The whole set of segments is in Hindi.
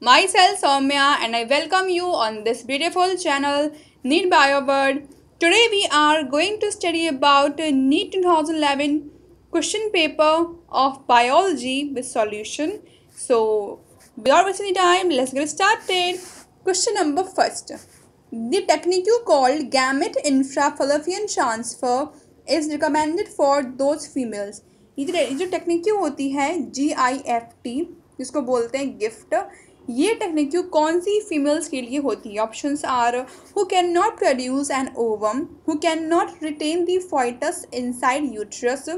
Myself Soumya and I welcome you on this beautiful channel NEET BioBird. Today we are going to study about NEET 2011 question paper of biology with solution. So without wasting time, let's get started. Question number first. The technique called gamete intrafallopian transfer is recommended for those females. ये जो टेक्निक होती है जी आई एफ टी जिसको बोलते हैं गिफ्ट ये टेक्निक कौन सी फीमेल्स के लिए होती है? Option are who can not produce an ovum who can not retain the foetus inside uterus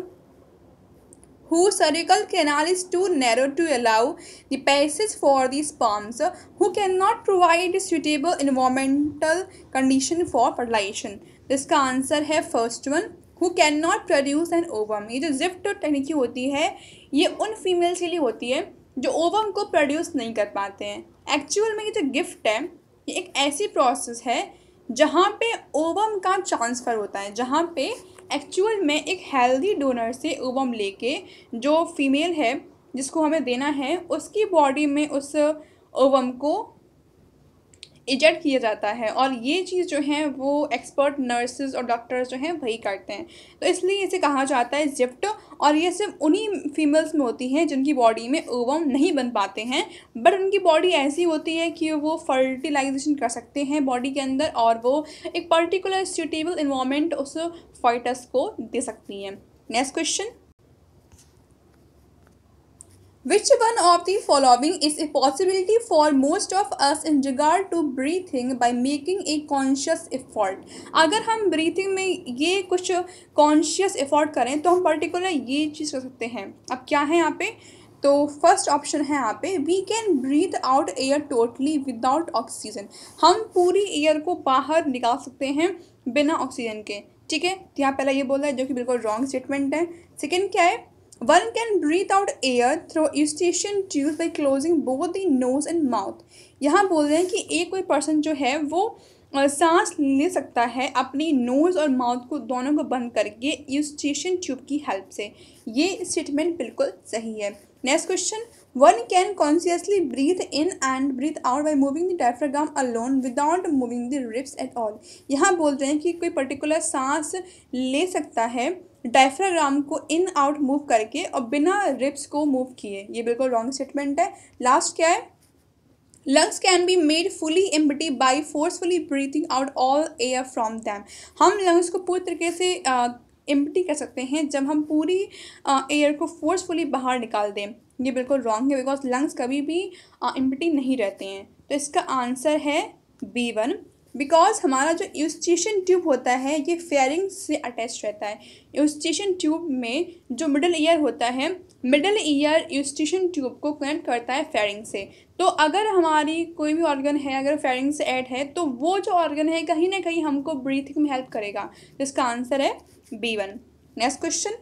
who cervical canal is too narrow to allow the for the sperms who can not provide suitable environmental condition for fertilisation इसका आंसर है first one who can not produce an ovum ये जो जिफ्ट टेक्निक होती है, ये उन फीमेल्स के लिए होती है जो ओवम को प्रोड्यूस नहीं कर पाते हैं। एक्चुअल में ये जो गिफ्ट है, ये एक ऐसी प्रोसेस है जहाँ पे ओवम का ट्रांसफ़र होता है, जहाँ पे एक्चुअल में एक हेल्दी डोनर से ओवम लेके जो फीमेल है, जिसको हमें देना है, उसकी बॉडी में उस ओवम को इजेक्ट किया जाता है और ये चीज़ जो है वो एक्सपर्ट नर्सेज और डॉक्टर्स जो हैं वही करते हैं। तो इसलिए इसे कहा जाता है जिफ्ट और ये सिर्फ़ उन्हीं फीमेल्स में होती हैं जिनकी बॉडी में ओवम नहीं बन पाते हैं। बट उनकी बॉडी ऐसी होती है कि वो फर्टिलाइजेशन कर सकते हैं बॉडी के अंदर और वो एक पर्टिकुलर सूटेबल इन्वामेंट उस फाइटस को दे सकती हैं। Next question Which one of the following is a possibility for most of us in regard to breathing by making a conscious effort? अगर हम breathing में ये कुछ conscious effort करें तो हम particular ये चीज़ कर सकते हैं। अब क्या है यहाँ पे? तो फ़र्स्ट ऑप्शन है यहाँ पे we can breathe out air totally without oxygen हम पूरी एयर को बाहर निकाल सकते हैं बिना ऑक्सीजन के। ठीक है? यहाँ पहला ये बोला है जो कि बिल्कुल रॉन्ग स्टेटमेंट है। सेकेंड क्या है? One can breathe out air through Eustachian tube by closing both the nose and mouth यहाँ बोल रहे हैं कि एक कोई पर्सन जो है, वो सांस ले सकता है अपनी नोज़ और माउथ को दोनों को बंद करके यूस्टेशन ट्यूब की हेल्प से। ये स्टेटमेंट बिल्कुल सही है। Next question one can consciously breathe in and breathe out by moving the diaphragm alone without moving the ribs at all यहाँ बोल रहे हैं कि कोई पर्टिकुलर सांस ले सकता है डायफ्राग्राम को इन आउट मूव करके और बिना रिप्स को मूव किए। ये बिल्कुल रॉन्ग स्टेटमेंट है। लास्ट क्या है? Lungs can be made fully empty by forcefully breathing out all air from them हम लंग्स को पूरी तरीके से एम्पटी कर सकते हैं जब हम पूरी एयर को फोर्सफुली बाहर निकाल दें। ये बिल्कुल रॉन्ग है बिकॉज़ लंग्स कभी भी एम्पटी नहीं रहते हैं। तो इसका आंसर है बी वन बिकॉज़ हमारा जो यूस्टेशन ट्यूब होता है, ये फेयरिंग से अटैच रहता है। यूस्टेशन ट्यूब में जो मिडल ईयर होता है मिडल ईयर यूस्टेशन ट्यूब को कनेक्ट करता है फेयरिंग से। तो अगर हमारी कोई भी ऑर्गन है, अगर फेयरिंग से ऐड है तो वो जो ऑर्गन है, कहीं ना कहीं हमको ब्रीथिंग में हेल्प करेगा। जिसका आंसर है B one next question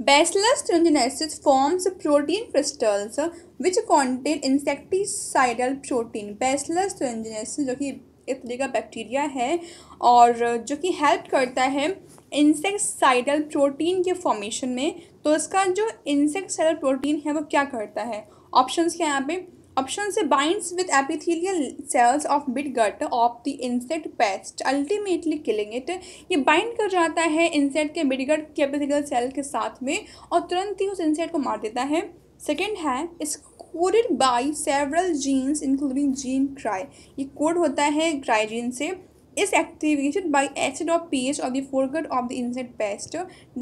Bacillus thuringiensis forms protein crystals which contain insecticidal protein. Bacillus thuringiensis जो कि एक तरह का बैक्टीरिया है और जो कि हेल्प करता है इंसेक्टसाइडल प्रोटीन के फॉर्मेशन में तो इसका जो इंसेक्टसाइडल प्रोटीन है वो क्या करता है ऑप्शंस क्या यहाँ पे ऑप्शन से binds with epithelial cells of mid gut of the insect pest ultimately killing it ये बाइंड कर जाता है इंसेक्ट के मिड गट के एपिथेलियल सेल के साथ में और तुरंत ही उस इंसेक्ट को मार देता है। सेकेंड है is coded by several genes including gene cry ये कोड होता है क्राई जीन से। Is activated by acid or pH of the foregut of the insect pest.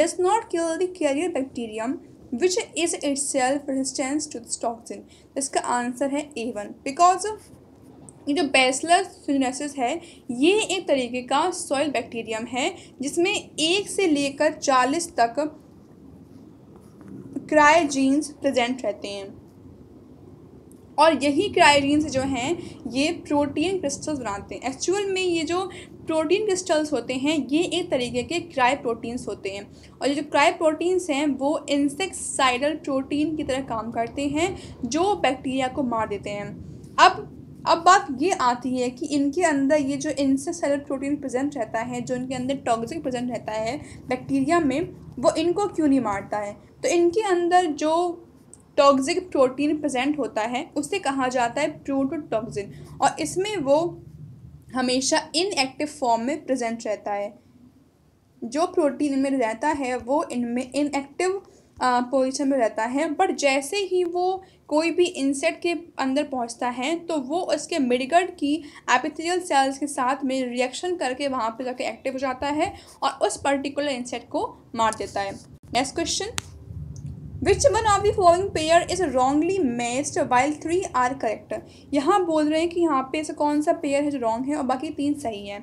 Does not kill the carrier bacterium. Which is itself resistance to this toxin इसका आंसर है ए वन बिकॉज़ ऑफ़ ये जो बेसलर फिनेसिस है, ये एक तरीके का सॉइल बैक्टीरियम है, जिसमें एक से लेकर चालीस तक क्रायोजीन्स प्रेजेंट रहते हैं। और यही क्रायोजीन्स जो हैं, ये प्रोटीन क्रिस्टल्स बनाते हैं। एक्चुअल में ये जो प्रोटीन क्रिस्टल्स होते हैं, ये एक तरीके के क्राई प्रोटीन्स होते हैं। और ये जो क्राई प्रोटीन्स हैं, वो इंसेक्साइडल प्रोटीन की तरह काम करते हैं, जो बैक्टीरिया को मार देते हैं। अब अब बात ये आती है कि इनके अंदर ये जो इंसेक्साइडल प्रोटीन प्रेजेंट रहता है, जो इनके अंदर टॉक्सिक प्रेजेंट रहता है बैक्टीरिया में, वो इनको क्यों नहीं मारता है? तो इनके अंदर जो टॉक्सिक प्रोटीन प्रेजेंट होता है, उसे कहा जाता है प्रोटोटॉक्सिन। और इसमें वो हमेशा इनएक्टिव फॉर्म में प्रेजेंट रहता है। जो प्रोटीन इनमें रहता है, वो इनमें इनएक्टिव पोजीशन में रहता है। बट जैसे ही वो कोई भी इंसेक्ट के अंदर पहुँचता है तो वो उसके मिडगट की एपिथेलियल सेल्स के साथ में रिएक्शन करके वहाँ पे जाके एक्टिव हो जाता है और उस पर्टिकुलर इंसेक्ट को मार देता है। Next question which one of the following pair is wrongly matched while three are correct यहाँ बोल रहे हैं कि यहाँ पे ऐसा कौन सा पेयर है जो रॉन्ग है और बाकी तीन सही है।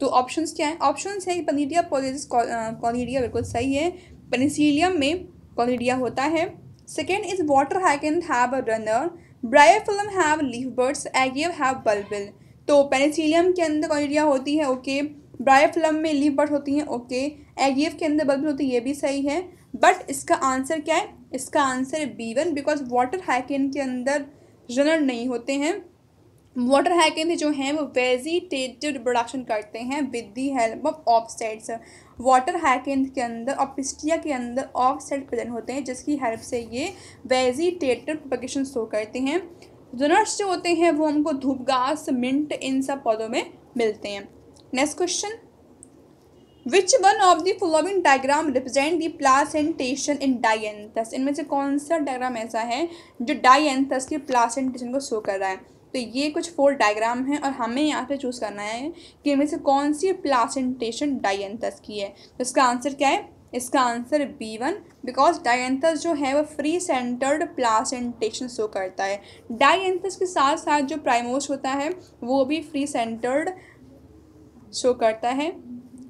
तो ऑप्शन क्या है? ऑप्शन है पनीडिया पोलिस कॉलीडिया बिल्कुल सही है। पेनिसिलियम में कॉलीडिया होता है। Second is water हैकन have a runner bryophyllum have leaf buds agave have bulbil तो पेनिसिलियम के अंदर कॉलीडिया होती है ओके ब्रायोफिल्म में लीफ बर्ड होती हैं ओके एगियव के अंदर बल्बिल होती है, ये भी सही है। बट इसका आंसर क्या है? इसका आंसर है बी वन बिकॉज़ वाटर हैकिन के अंदर रनर नहीं होते हैं। वाटर हैकिन जो हैं वो वेजिटेटिव रिप्रोडक्शन करते हैं with the help of offsets water हैकिन के अंदर, और पिस्टिया के अंदर ऑफसेट प्रेजेंट होते हैं, जिसकी हेल्प से ये वेजिटेटिव प्रोपगेशन शो करते हैं। रनर्स जो होते हैं वो हमको धूप घास मिंट इन सब पौधों में मिलते हैं। Next question which one of the following diagram represent the placentation in Dianthus इनमें से कौन सा डायग्राम ऐसा है जो डाइएंथस के प्लासेंटेशन को शो कर रहा है? तो ये कुछ फोर डायग्राम हैं और हमें यहाँ पे चूज़ करना है कि इनमें से कौन सी प्लासेंटेशन डाइएंथस की है। तो इसका आंसर क्या है? इसका answer B one because Dianthus जो है वो फ्री सेंटर्ड प्लासेंटेशन शो करता है। डायंथस के साथ साथ जो प्राइमोस होता है, वो भी फ्री सेंटर्ड शो करता है।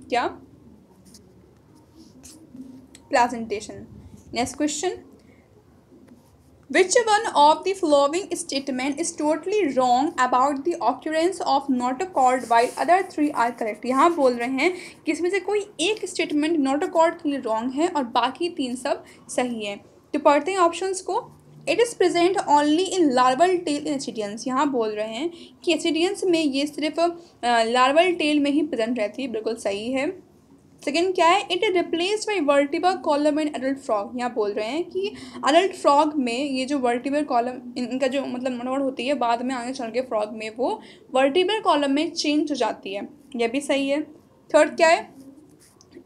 क्या? Placentation next question Which one of the following statement is totally wrong about the occurrence of notochord while other three are correct? यहाँ बोल रहे हैं कि इसमें से कोई एक स्टेटमेंट नोटोकॉर्ड के लिए रॉन्ग है और बाकी तीन सब सही है। तो पढ़ते हैं ऑप्शंस को। It is present only in larval tail ascidians यहाँ बोल रहे हैं कि एसिडियंस में ये सिर्फ़ लार्वल टेल में ही प्रेजेंट रहती है। बिल्कुल सही है। सेकेंड क्या है? It replace by vertebral column in adult frog यहाँ बोल रहे हैं कि अडल्ट फ्रॉग में ये जो वर्टिबर कॉलम इनका जो मतलब मनोड होती है, बाद में आगे चल के फ्रॉग में वो वर्टिबर कॉलम में चेंज हो जाती है। यह भी सही है। थर्ड क्या है?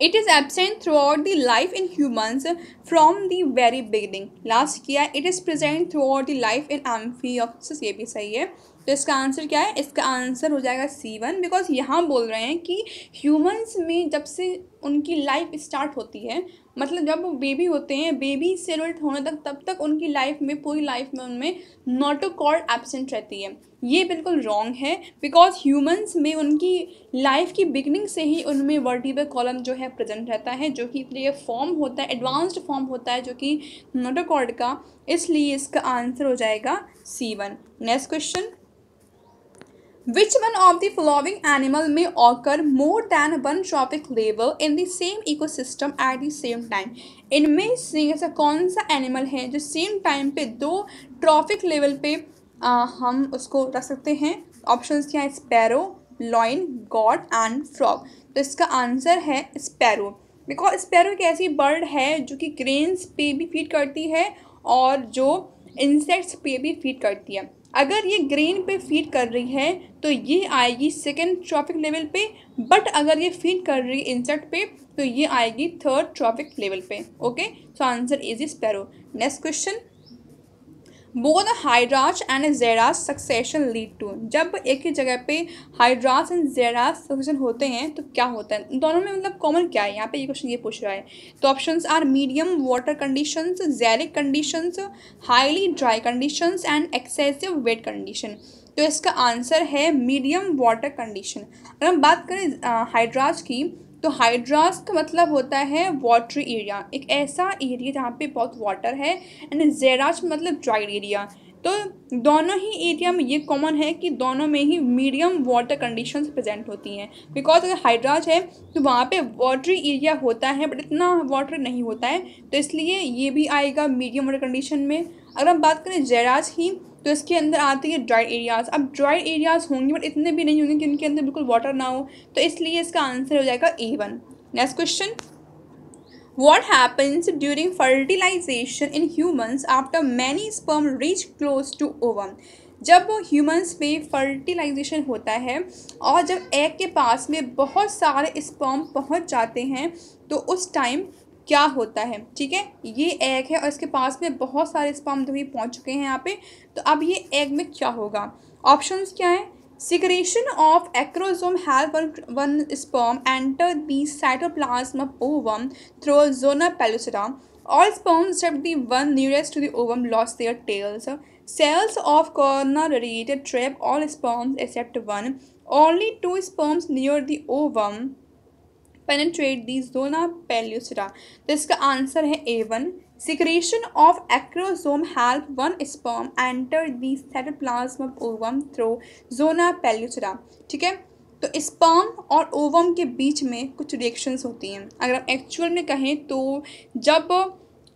It is absent throughout the life in humans from the very beginning last किया है it is present throughout the life in amphioxus ये भी सही है? तो इसका आंसर क्या है? इसका आंसर हो जाएगा सी वन बिकॉज़ यहाँ बोल रहे हैं कि ह्यूमन्स में जब से उनकी लाइफ स्टार्ट होती है मतलब जब वो बेबी होते हैं बेबी से होने तक, तब तक उनकी लाइफ में, पूरी लाइफ में उनमें नोटोकॉर्ड एबसेंट रहती है। ये बिल्कुल रॉन्ग है बिकॉज़ ह्यूमंस में उनकी लाइफ की बिगनिंग से ही उनमें वर्टिबल कॉलम जो है प्रेजेंट रहता है, जो कि ये फॉर्म होता है एडवांस्ड फॉर्म होता है, जो कि नोटोकॉर्ड का, इसलिए इसका आंसर हो जाएगा C one next question Which one of the following animal may occur more than one trophic level in the same ecosystem at the same time? इनमें से ऐसा कौन सा एनिमल है जो सेम टाइम पे दो ट्रॉफिक लेवल पे आ, हम उसको रख सकते हैं? ऑप्शंस क्या है? Sparrow lion goat and frog तो इसका आंसर है स्पैरो बिकॉज़ स्पैरो एक ऐसी बर्ड है जो कि ग्रेन्स पे भी फ़ीड करती है और जो इंसेक्ट्स पे भी फ़ीड करती है। अगर ये ग्रीन पे फ़ीड कर रही है तो ये आएगी सेकेंड ट्रॉफिक लेवल पे बट अगर ये फ़ीड कर रही है इंसेक्ट पे तो ये आएगी थर्ड ट्रॉफिक लेवल पे okay so answer is is sparrow next question both hydrarch and xerarch succession lead to जब एक ही जगह पे हाइड्राज एंड जेरास सक्सेशन होते हैं तो क्या होता है? दोनों में मतलब कॉमन क्या है? यहाँ पे ये क्वेश्चन ये पूछ रहा है। तो options are medium water conditions xeric conditions highly dry conditions and excessive wet condition तो इसका आंसर है मीडियम वाटर कंडीशन अगर हम बात करें हाइड्राज की तो हाइड्रास का मतलब होता है वाटर एरिया एक ऐसा एरिया जहाँ पे बहुत वाटर है एंड जेराज मतलब ड्राई एरिया तो दोनों ही एरिया में ये कॉमन है कि दोनों में ही मीडियम वाटर कंडीशंस प्रेजेंट होती हैं। बिकॉज़ अगर हाइड्राज है तो वहाँ पे वाटर एरिया होता है बट इतना वाटर नहीं होता है। तो इसलिए ये भी आएगा मीडियम वाटर कंडीशन में। अगर हम बात करें जैराज की तो इसके अंदर आती है ड्राई एरियाज़ अब ड्राई एरियाज़ होंगे बट इतने भी नहीं होंगे कि उनके अंदर बिल्कुल वाटर ना हो तो इसलिए इसका आंसर हो जाएगा A one next question What happens during fertilization in humans after many sperm reach close to ovum? जब ह्यूमंस में फर्टिलाइजेशन होता है और जब एग के पास में बहुत सारे स्पर्म पहुँच जाते हैं तो उस टाइम क्या होता है, ठीक है? ये एग है और इसके पास में बहुत सारे स्पम तो भी पहुँच चुके हैं यहाँ पे। तो अब ये एग में क्या होगा? ऑप्शन क्या है? Secretion of acrosome help one one sperm enter the cytoplasm ovum through zona pellucida all sperm जब the one nearest to the ovum lose their tails cells of corona radiata trap all sperms except one only two sperms near the ovum penetrate the zona pellucida. तो इसका आंसर है A one Secretion of acrosome help one sperm enter the cytoplasm of ovum through zona pellucida. ठीक है? तो स्पर्म और ओवम के बीच में कुछ रिएक्शंस होती हैं। अगर हम एक्चुअल में कहें तो जब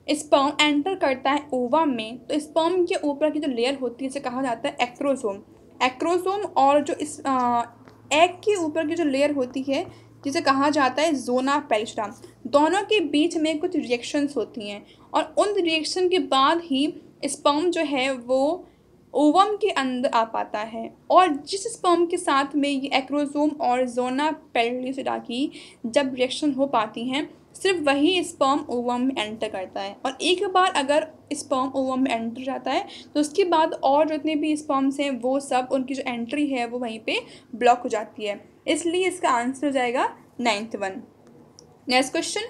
स्पर्म एंटर करता है ओवम में तो स्पर्म के ऊपर की जो लेयर होती है, इसे कहा जाता है एक्रोसोम एक्रोसोम और जो इस एग के ऊपर की जो लेयर होती है जिसे कहा जाता है जोना पेल्स्ट्रा दोनों के बीच में कुछ रिएक्शंस होती हैं और उन रिएक्शन के बाद ही स्पर्म जो है वो ओवम के अंदर आ पाता है। और जिस स्पर्म के साथ में ये एक्रोजोम और जोना पेल्स्ट्रा की जब रिएक्शन हो पाती हैं, सिर्फ़ वही स्पर्म ओवम में एंटर करता है। और एक बार अगर स्पर्म ओवम में एंटर जाता है तो उसके बाद और जितने भी स्पर्म्स हैं, वो सब उनकी जो एंट्री है, वो वहीं पे ब्लॉक हो जाती है। इसलिए इसका आंसर हो जाएगा ninth one next question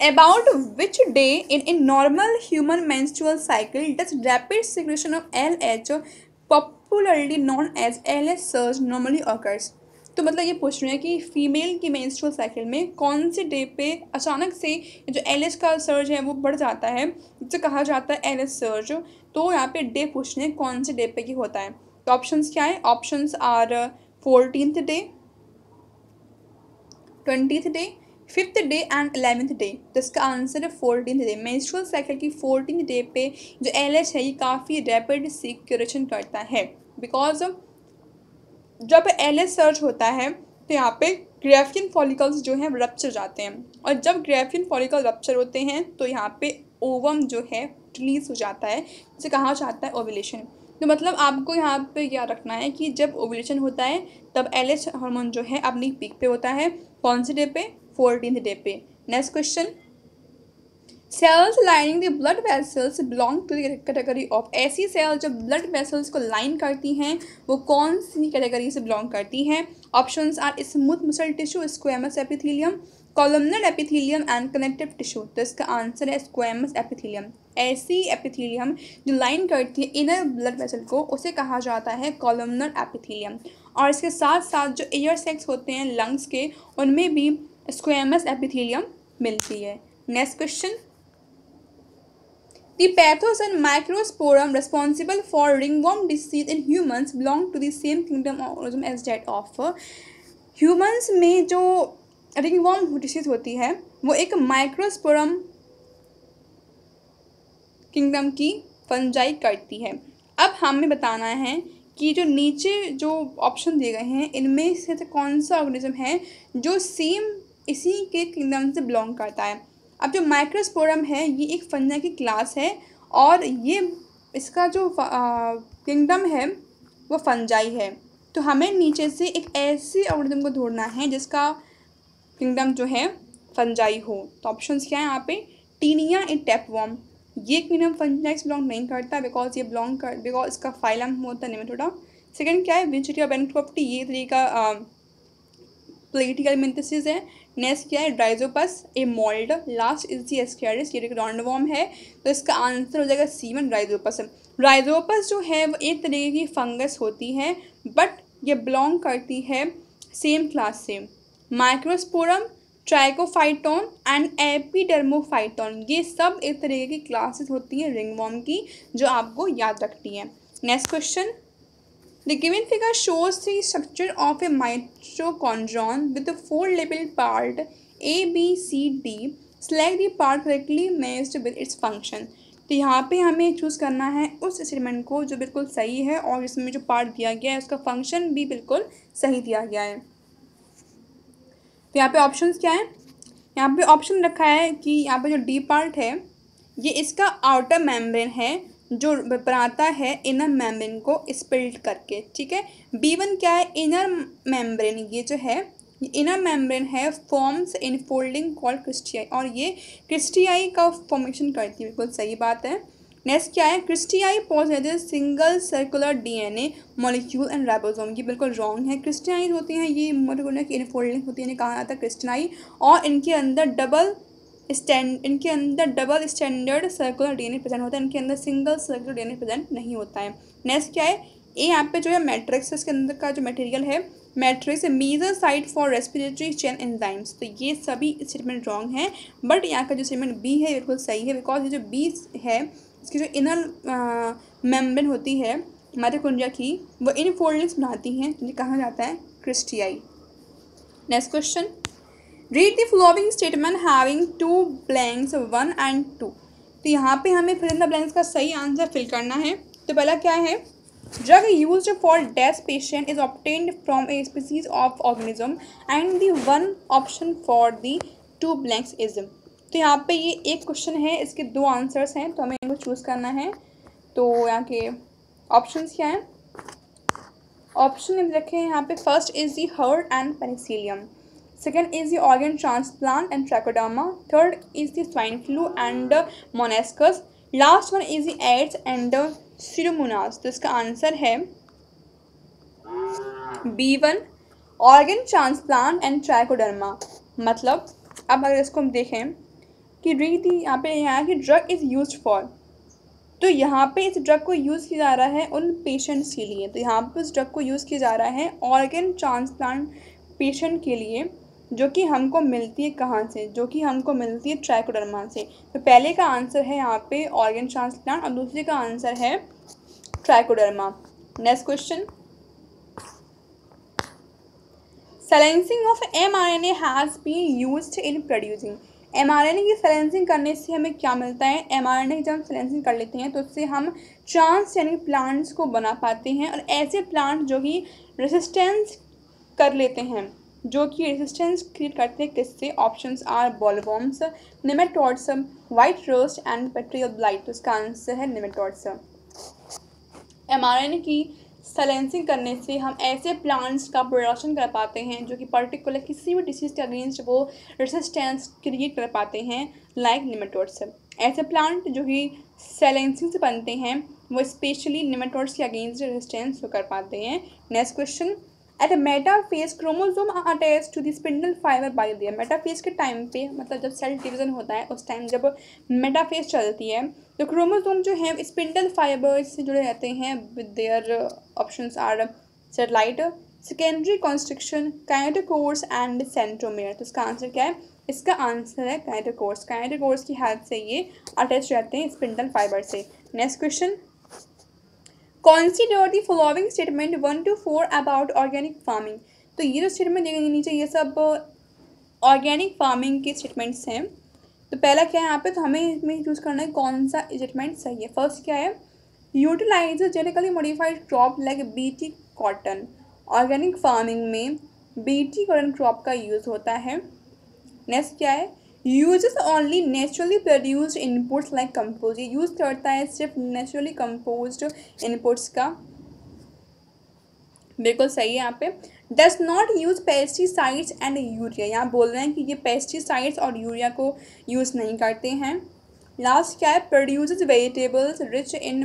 about which day in a normal human menstrual cycle does rapid secretion of L H popularly known as L H surge normally occurs तो मतलब ये पूछ रहे हैं कि फीमेल की मेंस्ट्रुअल साइकिल में कौन से डे पे अचानक से जो एल एच का सर्ज है वो बढ़ जाता है? जिसे कहा जाता है एल सर्ज तो यहाँ पे डे पूछ रहे हैं कौन से डे पे की होता है? तो ऑप्शंस क्या है? Options are fourteenth day twenty day fifth day and eleventh day तो इसका आंसर है फोर्टीन डे मेंस्ट्रुअल साइकिल की फोर्टीन डे पे जो एल एच है, ये काफ़ी रैपिड सिक्योरेशन करता है. बिकॉज़ जब एल एस सर्च होता है तो यहाँ पे ग्रेफियन फॉलिकल्स जो हैं रप्चर जाते हैं. और जब ग्रेफियन फॉलिकल रप्चर होते हैं तो यहाँ पे ओवम जो है रिलीज़ हो जाता है. जिसे कहा जाता है ओवुलेशन तो मतलब आपको यहाँ पे याद रखना है कि जब ओवुलेशन होता है, तब एल एच हार्मोन जो है अपनी पीक पे होता है। कौन से डे पे? फोर्टीन डे पे। Next question cells lining the blood vessels belong to category of ऐसी सेल्स जो ब्लड वेसल्स को लाइन करती हैं, वो कौन सी कैटेगरी से बिलोंग करती हैं? Options are smooth muscle tissue squamous epithelium columnar epithelium and connective tissue तो इसका आंसर है स्क्वेमस एपिथीलियम ऐसी एपिथीलियम जो लाइन करती है इनर ब्लड वेसल को, उसे कहा जाता है कॉलमनर एपिथीलियम और इसके साथ साथ जो एयर सेक्स होते हैं लंग्स के, उनमें भी स्क्वेमस एपिथीलियम मिलती है. Next question The pathogen Microsporum responsible for ringworm disease in humans belong to the same kingdom of organism as that of humans में जो रिंगवॉर्म डिसीज होती है, वो एक माइक्रोस्पोरम किंगडम की फंजाई करती है। अब हमें बताना है कि जो नीचे जो ऑप्शन दिए गए हैं, इनमें से तो कौन सा ऑर्गेनिज्म है जो सेम इसी के किंगडम से बिलोंग करता है। अब जो माइक्रोस्पोरम है, ये एक फंजा की क्लास है और ये इसका जो किंगडम है, वो फंजाई है। तो हमें नीचे से एक ऐसे ऑर्गेनिज्म को ढूंढना है जिसका किंगडम जो है फंजाई हो। तो ऑप्शंस क्या है यहाँ पे? टीनिया इन टेपवॉम ये किंगडम फंजाइस बिलोंग नहीं करता बिकॉज़ ये बिलोंग कर बिकॉज़ इसका फाइलम होता है निमेटोडा सेकंड क्या है? विंचुरिया बेनिक्रोप्टी ये तरीका प्लेटिकल मिंथसिस है। नेक्स्ट क्या है? Rhizopus a mould last is the Ascaris ये रॉन्डवॉम है। तो इसका आंसर हो जाएगा सीवन ड्राइजोपस ड्राइजोपस जो है, वो एक तरीके की फंगस होती है बट ये बिलोंग करती है सेम क्लास से। माइक्रोस्पोरम ट्राइकोफाइटोन एंड एपीडर्मोफाइटोन ये सब एक तरीके की क्लासेस होती हैं रिंगवॉर्म की जो आपको याद रखती हैं next question The given figure shows the structure of a mitochondrion with the four labeled part A, B, C, D. Select the part correctly matched with its. तो यहाँ पे हमें चूज़ करना है उस एक्सपेरिमेंट को जो बिल्कुल सही है और इसमें जो पार्ट दिया गया है उसका फ़ंक्शन भी बिल्कुल सही दिया गया है तो यहाँ पे ऑप्शंस क्या है? यहाँ पे ऑप्शन रखा है कि यहाँ पे जो डी पार्ट है, ये इसका आउटर मेम्ब्रेन है, जो बनाता है इनर मेम्ब्रेन को स्पिल्ट करके, ठीक है? बी वन क्या है? इनर मेम्ब्रेन ये जो है इनर मेम्ब्रेन है forms in folding called cristae और ये क्रिस्टियाई का फॉर्मेशन करती है, बिल्कुल सही बात है। नेक्स्ट क्या है? Cristae possess single circular DNA molecule and ribosome ये बिल्कुल रॉन्ग है। क्रिस्टियाई होती हैं, ये मोलिकुलर की इनफोल्डिंग होती है, कहा जाता है? क्रिस्टियाई और इनके अंदर डबल स्टैंड इनके अंदर double stranded circular DNA present होता है। इनके अंदर सिंगल सर्कुलर डीएनए प्रेजेंट नहीं होता है। नेक्स्ट क्या है? ये यहाँ पे जो है मैट्रिक्स इसके अंदर का जो मटेरियल है matrix major site for respiratory chain enzymes तो ये सभी स्टेटमेंट रॉन्ग है। बट यहाँ का जो स्टेटमेंट बी है बिल्कुल सही है बिकॉज़ ये जो बी है इसकी जो इनर मेम्ब्रेन होती है माइटोकॉन्ड्रिया की, वो इन फोल्डिंग्स बनाती हैं, जिन्हें कहा जाता है cristae next question read the following statement having two blanks one and two तो यहाँ पे हमें फिर द ब्लैंक्स का सही आंसर फिल करना है। तो पहला क्या है? Drug use for death patient is obtained from a species of organism and the one option for the two blanks is तो यहाँ पे ये एक क्वेश्चन है इसके दो आंसर्स हैं तो हमें इनको चूज़ करना है तो यहाँ के ऑप्शंस क्या हैं ऑप्शन रखे हैं यहाँ पे first is the herd and Penicillium Second is the organ and trachodama. Third is the swine flu and uh, monescus. Last one is the AIDS and pseudomonas. तो इसका आंसर है B one organ transplant and Trichoderma मतलब अब अगर इसको हम देखें कि रीति यहाँ पे यहाँ की ड्रग इज़ यूज़ फॉर तो यहाँ पे इस ड्रग को यूज़ किया जा रहा है उन पेशेंट्स के लिए। तो यहाँ पे उस ड्रग को यूज़ किया जा रहा है ऑर्गन ट्रांसप्लांट पेशेंट के लिए, जो कि हमको मिलती है कहाँ से? जो कि हमको मिलती है ट्राइकोडर्मा से। तो पहले का आंसर है यहाँ पे ऑर्गन ट्रांसप्लांट और दूसरे का आंसर है Trichoderma next question M R N A has been use in producing M R N A की सलेंसिंग करने से हमें क्या मिलता है? एम आर एन ए जब हम सलेंसिंग कर लेते हैं तो उससे हम ट्रांस यानी प्लांट्स को बना पाते हैं और ऐसे प्लांट जो कि रेसिस्टेंस कर लेते हैं। जो कि रेजिस्टेंस क्रिएट करते हैं किससे? Options are bollworms nematodes white rust and bacterial blight तो इसका आंसर है निमेटोड्स एम की सलेंसिंग करने से हम ऐसे प्लांट्स का प्रोडक्शन कर पाते हैं जो कि पर्टिकुलर किसी भी डिसीज़ के अगेंस्ट वो रेसिस्टेंस क्रिएट कर पाते हैं लाइक निमेटोड्स ऐसे प्लांट जो कि सैलेंसिंग से बनते हैं, वो स्पेशली निमेटोड्स के अगेंस्ट रेजिस्टेंस कर पाते हैं. Next question at metaphase chromosome attach to the spindle fibre by दिया मेटाफेज के टाइम पे मतलब जब सेल डिवीज़न होता है, उस टाइम जब मेटाफेज चलती है तो क्रोमोजोम जो है स्पिंडल फाइबर से जुड़े रहते हैं with their options are satellite secondary constriction kinetochores and centromere तो इसका आंसर क्या है? इसका आंसर है काइनेटोकोर्स काइनेटोकोर्स की हेल्प से ये अटैच रहते हैं स्पिंडल फाइबर से. Next question consider the following statement one two four about organic farming तो ये जो स्टेटमेंट देखे नीचे, ये सब ऑर्गेनिक फ़ार्मिंग के स्टेटमेंट्स हैं। तो पहला क्या है यहाँ पे तो हमें इसमें चूज़ करना है कौन सा स्टेटमेंट सही है। फ़र्स्ट क्या है utilize genetically modified crop like BT cotton organic farming में बीटी कॉटन क्रॉप का यूज़ होता है। नेक्स्ट क्या है uses only naturally produced inputs like compost ये यूज़ करता है सिर्फ़ नेचुरली कंपोज इनपुट्स का। बिल्कुल सही है यहाँ पे। Does not use pesticides and urea यहाँ बोल रहे हैं कि ये पेस्टिसाइड्स और यूरिया को यूज़ नहीं करते हैं। लास्ट क्या है? Produce vegetables rich in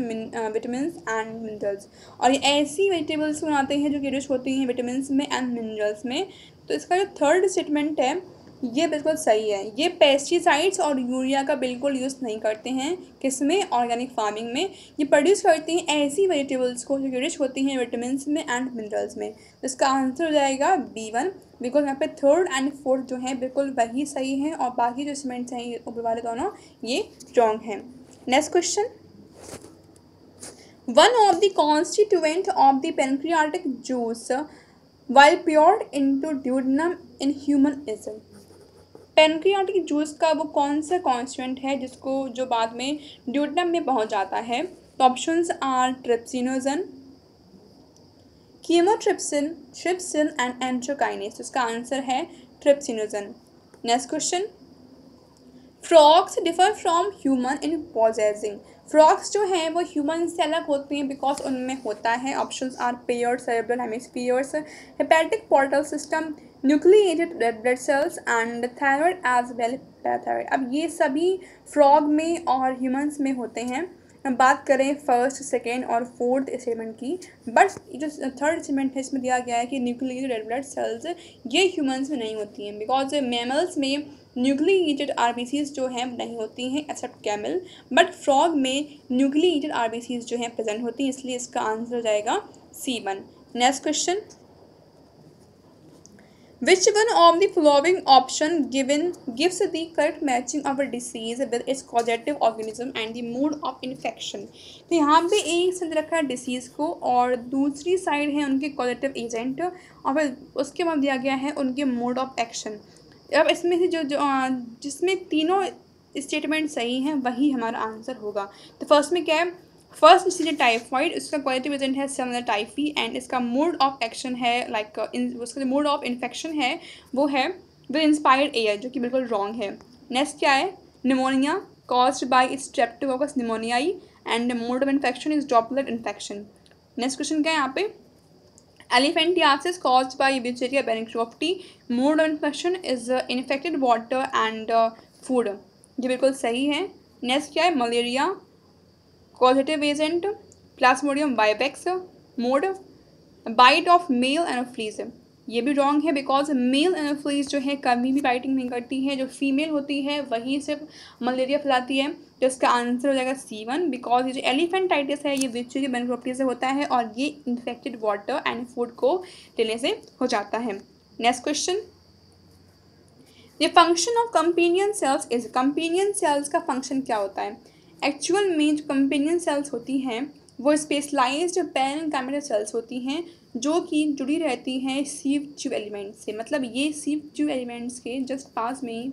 vitamin and minerals और ये ऐसी वेजिटेबल्स बनाते हैं जो कि रिच होती हैं विटामिन में एंड मिनरल्स में। तो इसका जो थर्ड स्टेटमेंट है ये बिल्कुल सही है। ये पेस्टिसाइड्स और यूरिया का बिल्कुल यूज़ नहीं करते हैं किसमें ऑर्गेनिक फ़ार्मिंग में। ये प्रोड्यूस करते हैं ऐसी वेजिटेबल्स को जो रिच होती हैं विटामिन में एंड मिनरल्स में। इसका आंसर हो जाएगा बी वन बिकॉज़ यहाँ पे थर्ड एंड फोर्थ जो है बिल्कुल वही सही है और बाकी जो सीमेंट्स हैं ऊपर वाले दोनों, ये स्ट्रॉन्ग हैं। Next question one of the constituent of the pancreatic juice while poured into duodenum in human is pancreatic juice का वो कौन सा कॉन्स्टेंट है जिसको जो बाद में ड्यूटनम में पहुँच जाता है? तो options are trypsinogen chymotrypsin trypsin and enterokinase उसका आंसर है trypsinogen next question frogs differ from human in possessing frogs जो हैं, वो ह्यूमन से अलग होते हैं बिकॉज़ उनमें होता है. Option are pair cerebral hemispheres hepatic portal system nucleated red blood cells and thyroid as well parathyroid अब ये सभी फ्रॉग में और ह्यूमंस में होते हैं। हम बात करें फ़र्स्ट सेकेंड और फोर्थ स्टेटमेंट की। बट जो थर्ड स्टेटमेंट है, इसमें दिया गया है कि न्यूक्लिएटेड रेड ब्लड सेल्स ये ह्यूमंस में नहीं होती हैं। बिकॉज़ मैमल्स में न्यूक्लिएटेड आरबीसीज जो हैं नहीं होती हैं एक्सेप्ट कैमल बट फ्रॉग में न्यूक्लिएटेड आरबीसीज जो हैं प्रेजेंट होती हैं, इसलिए इसका आंसर हो जाएगा C one next question Which one of the following option given gives the correct matching of a disease with its causative organism and the mode of infection? तो यहाँ पे एक साइड रखा है डिसीज़ को और दूसरी साइड है उनके कॉजेटिव एजेंट और फिर उसके बाद दिया गया है उनके मोड ऑफ़ एक्शन अब इसमें से जो, जो जिसमें तीनों स्टेटमेंट सही हैं वही हमारा आंसर होगा तो फ़र्स्ट में क्या है फ़र्स्ट है टाइफाइड इसका क्वालिटी एजेंट है सेमलर टाइफी एंड इसका मोड ऑफ़ एक्शन है लाइक like, उसका जो मोड ऑफ़ इन्फेक्शन है वो है विद इंस्पायर्ड एयर जो कि बिल्कुल रॉन्ग है। नेक्स्ट क्या है? Pneumonia caused by Streptococcus pneumoniae and mode of infection is droplet infection next question क्या है यहाँ पे? Elephantiasis caused by Wuchereria bancrofti mode of infection is infected water and food ये बिल्कुल सही है। नेक्स्ट क्या है? Malaria causative agent plasmodium vivax mode bite of male Anopheles ये भी रॉन्ग है बिकॉज़ मेल एनोफ्लीज जो है, कभी भी बाइटिंग नहीं करती है, जो फीमेल होती है, वही सिर्फ़ मलेरिया फैलाती है तो इसका आंसर हो जाएगा सी वन बिकॉज़ ये जो एलिफेंटाइटिस है, ये विच की बेनक्रोप्टी से होता है और ये इन्फेक्टेड वाटर एंड फ़ूड को लेने से हो जाता है। Next question the function of companion cells is companion cells का फ़ंक्शन क्या होता है? एक्चुअल में जो कंपेनियन सेल्स होती हैं, वो स्पेशलाइज्ड पैन कैमेरा सेल्स होती हैं, जो कि जुड़ी रहती हैं सीव ट्यू एलिमेंट्स से। मतलब ये सीव ट्यू एलिमेंट्स के जस्ट पास में ही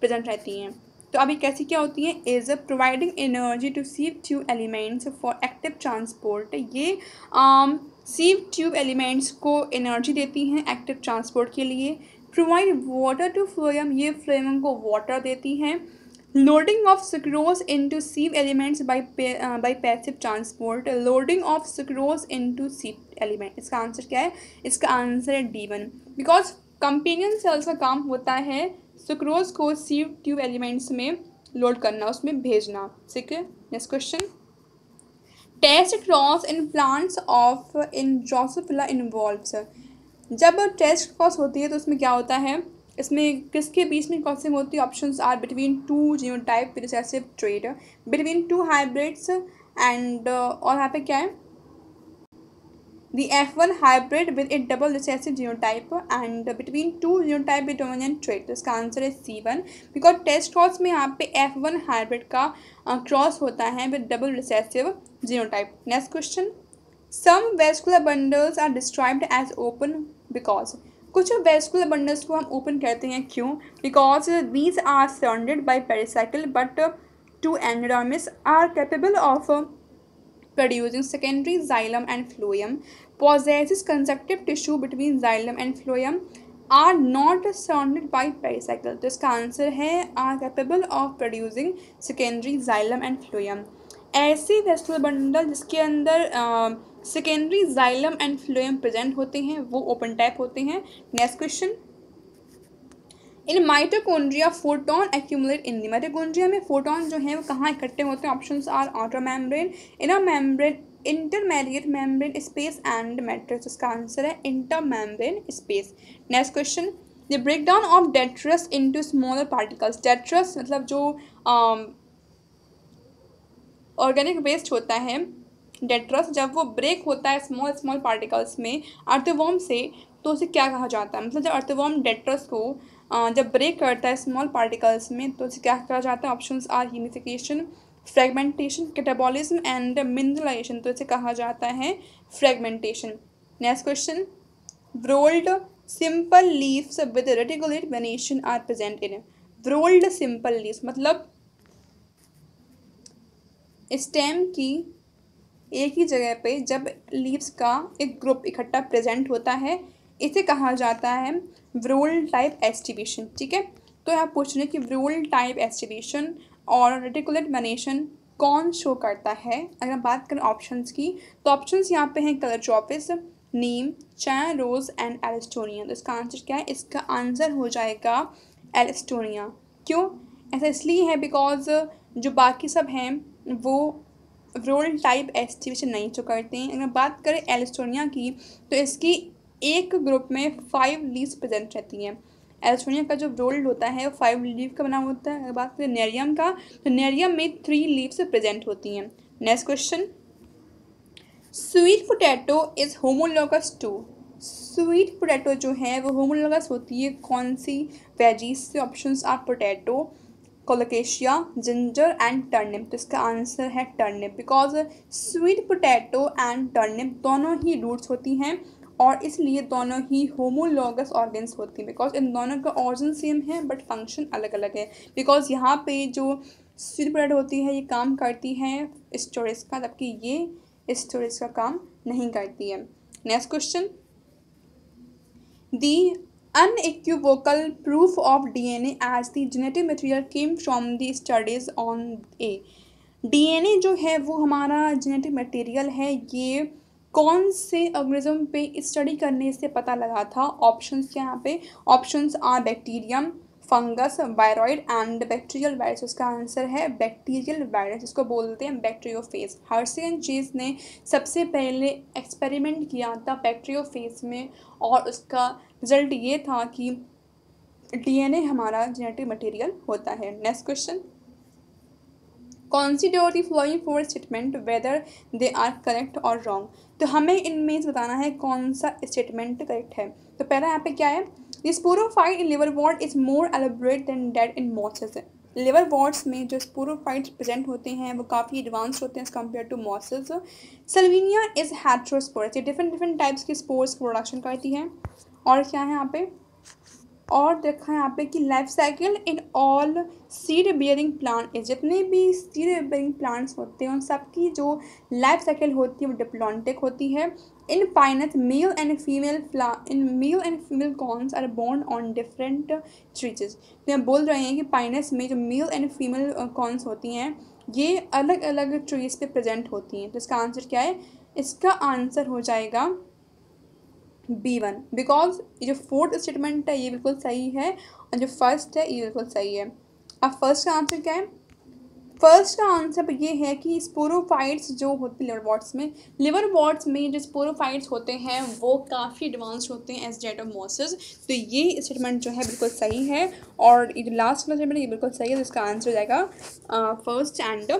प्रेजेंट रहती हैं। तो अभी कैसी क्या होती है? Is a providing energy to sieve tube elements for active transport ये सीव ट्यूब एलिमेंट्स को एनर्जी देती हैं एक्टिव ट्रांसपोर्ट के लिए। प्रोवाइड वाटर टू फ्लोयम ये फ्लोयम को वाटर देती हैं। Loading of sucrose into sieve elements by uh, by passive transport. Loading of sucrose into sieve element. इसका आंसर क्या है? इसका आंसर है D one because companion cells का काम होता है सुक्रोज को सीव ट्यूब एलिमेंट्स में लोड करना उसमें भेजना। ठीक है? Next question test cross in plants of in Drosophila involves जब टेस्ट क्रॉस होती है तो उसमें क्या होता है? इसमें किसके बीच में क्रॉसिंग होती है options are between two genotype recessive trait between two hybrids and और यहाँ पे क्या है? The F1 hybrid with a double recessive genotype and between two genotype with dominant trait तो इसका आंसर है C one because test cross में यहाँ पे F1 हाइब्रिड का क्रॉस uh, होता है with double recessive genotype next question some vascular bundles are described as open because कुछ वेस्कुलर बंडल्स को हम ओपन करते हैं, क्यों? Because these are surrounded by pericycle but to एंड्रामिस are capable of producing secondary xylem and phloem possesses conjunctive tissue between xylem and phloem are not surrounded by pericycle तो इसका आंसर है are capable of producing secondary xylem and phloem ऐसे वेस्कुलर बंडल जिसके अंदर secondary xylem and phloem present होते हैं, वो ओपन टाइप होते हैं। Next question in mitochondria photon accumulate in mitochondria में फोटोन जो है, वो कहाँ इकट्ठे होते हैं? Options are outer membrane inner membrane intermediate membrane space and matrix इसका आंसर है inter membrane space next question the break down of detritus into smaller particles detritus मतलब जो ऑर्गेनिक वेस्ट होता है डेट्रस जब वो ब्रेक होता है स्मॉल स्मॉल पार्टिकल्स में अर्थवॉम से तो उसे क्या कहा जाता है? मतलब जब अर्थवॉम डेट्रस को जब ब्रेक करता है स्मॉल पार्टिकल्स में तो उसे क्या कहा जाता है? Option are humification fragmentation catabolism and mineralization तो इसे कहा जाता है fragmentation next question whorled simple leaves with reticulate venation are present in whorled simple leaves मतलब स्टेम की एक ही जगह पे जब लीव्स का एक ग्रुप इकट्ठा प्रेजेंट होता है, इसे कहा जाता है व्रोल टाइप एस्टिवेशन, ठीक है? तो यहाँ पूछ रहे कि व्रोल टाइप एस्टिवेशन और रेटिकुलेट मनेशन कौन शो करता है? अगर हम बात करें ऑप्शंस की तो ऑप्शंस यहाँ पे हैं कलर चॉपिस नीम, चाय रोज एंड एलिस्टोनिया तो इसका आंसर क्या है? इसका आंसर हो जाएगा एलिस्टोनिया क्यों? ऐसा इसलिए है बिकॉज़ जो बाकी सब हैं वो रोल टाइप एस्टिवेशन नहीं शो करते हैं। अगर बात करें एलिस्टोनिया की तो इसकी एक ग्रुप में फाइव लीव्स प्रेजेंट रहती हैं। एल्सोनिया का जो रोल्ड होता है, वो फाइव लीव का बना होता है। अगर बात करें नेरियम का तो नेरियम में थ्री लीव्स प्रेजेंट होती हैं। Next question sweet potato is homologous to sweet potato जो है, वो होमोलोगस होती है कौन सी? वेजीज से options are potato colocasia ginger and turnip तो इसका आंसर है turnip because sweet potato and turnip दोनों ही रूट्स होती हैं और इसलिए दोनों ही होमोलोगस ऑर्गन्स होती हैं बिकॉज़ इन दोनों का ऑर्गन सेम है बट फ़ंक्शन अलग अलग है। बिकॉज़ यहाँ पे जो स्वीट पोटैटो होती है, ये काम करती है स्टोरेज का, जबकि ये स्टोरेज का काम नहीं करती है। Next question the unequivocal proof of DNA as the genetic material came from the studies on A. DNA जो है वो हमारा जेनेटिक मटेरियल है, ये कौन से ऑर्गेनिज्म पे स्टडी करने से पता लगा था? ऑप्शंस यहाँ पे? Options are bacterium fungus viroid and bacterial virus उसका आंसर है बैक्टीरियल वायरस इसको बोलते हैं बैक्टीरियोफेज हर्सी एंड चीज़ ने सबसे पहले एक्सपेरिमेंट किया था बैक्टीरियोफेज में और उसका रिज़ल्ट ये था कि डीएनए हमारा जेनेटिक मटेरियल होता है। Next question consider the following four statement whether they are correct और रॉन्ग तो हमें इनमें से बताना है कौन सा स्टेटमेंट करेक्ट है। तो पहला यहाँ पे क्या है? This sporophyte in liverwort is more elaborate than that in mosses liverworts में जो स्पोरोफाइट्स प्रेजेंट होते हैं, वो काफ़ी एडवांस होते हैं as compare to mosses Salvinia is heterosporous ये डिफरेंट डिफरेंट टाइप्स की स्पोर्स प्रोडक्शन करती हैं। और क्या है यहाँ पे? और देखा है यहाँ पे कि life cycle in all seed bearing plant जितने भी सीड बियरिंग प्लांट्स होते हैं, उन सबकी जो लाइफ साइकिल होती है, वो डिप्लॉन्टिक होती है। In Pinus male and female फ्ला in male and female cones are borne on different trees तो हम बोल रहे हैं कि पाइनस में जो मेल एंड फीमेल कॉन्स होती हैं, ये अलग अलग ट्रीज पे प्रेजेंट होती हैं। तो इसका आंसर क्या है? इसका आंसर हो जाएगा बी वन बिकॉज़ ये जो फोर्थ स्टेटमेंट है, ये बिल्कुल सही है, और जो फ़र्स्ट है, ये बिल्कुल सही है। अब फ़र्स्ट का आंसर क्या है? फ़र्स्ट का आंसर ये है कि स्पोरोफाइट्स जो होते हैं लिवर वॉट्स में लिवर वॉट्स में जो स्पोरोफाइट्स होते हैं, वो काफ़ी एडवांस होते हैं एज जेट ऑफ़ मोसिस तो ये स्टेटमेंट जो है, बिल्कुल सही है, और लास्ट वाला स्टेटमेंट ये बिल्कुल सही है तो इसका आंसर हो जाएगा first and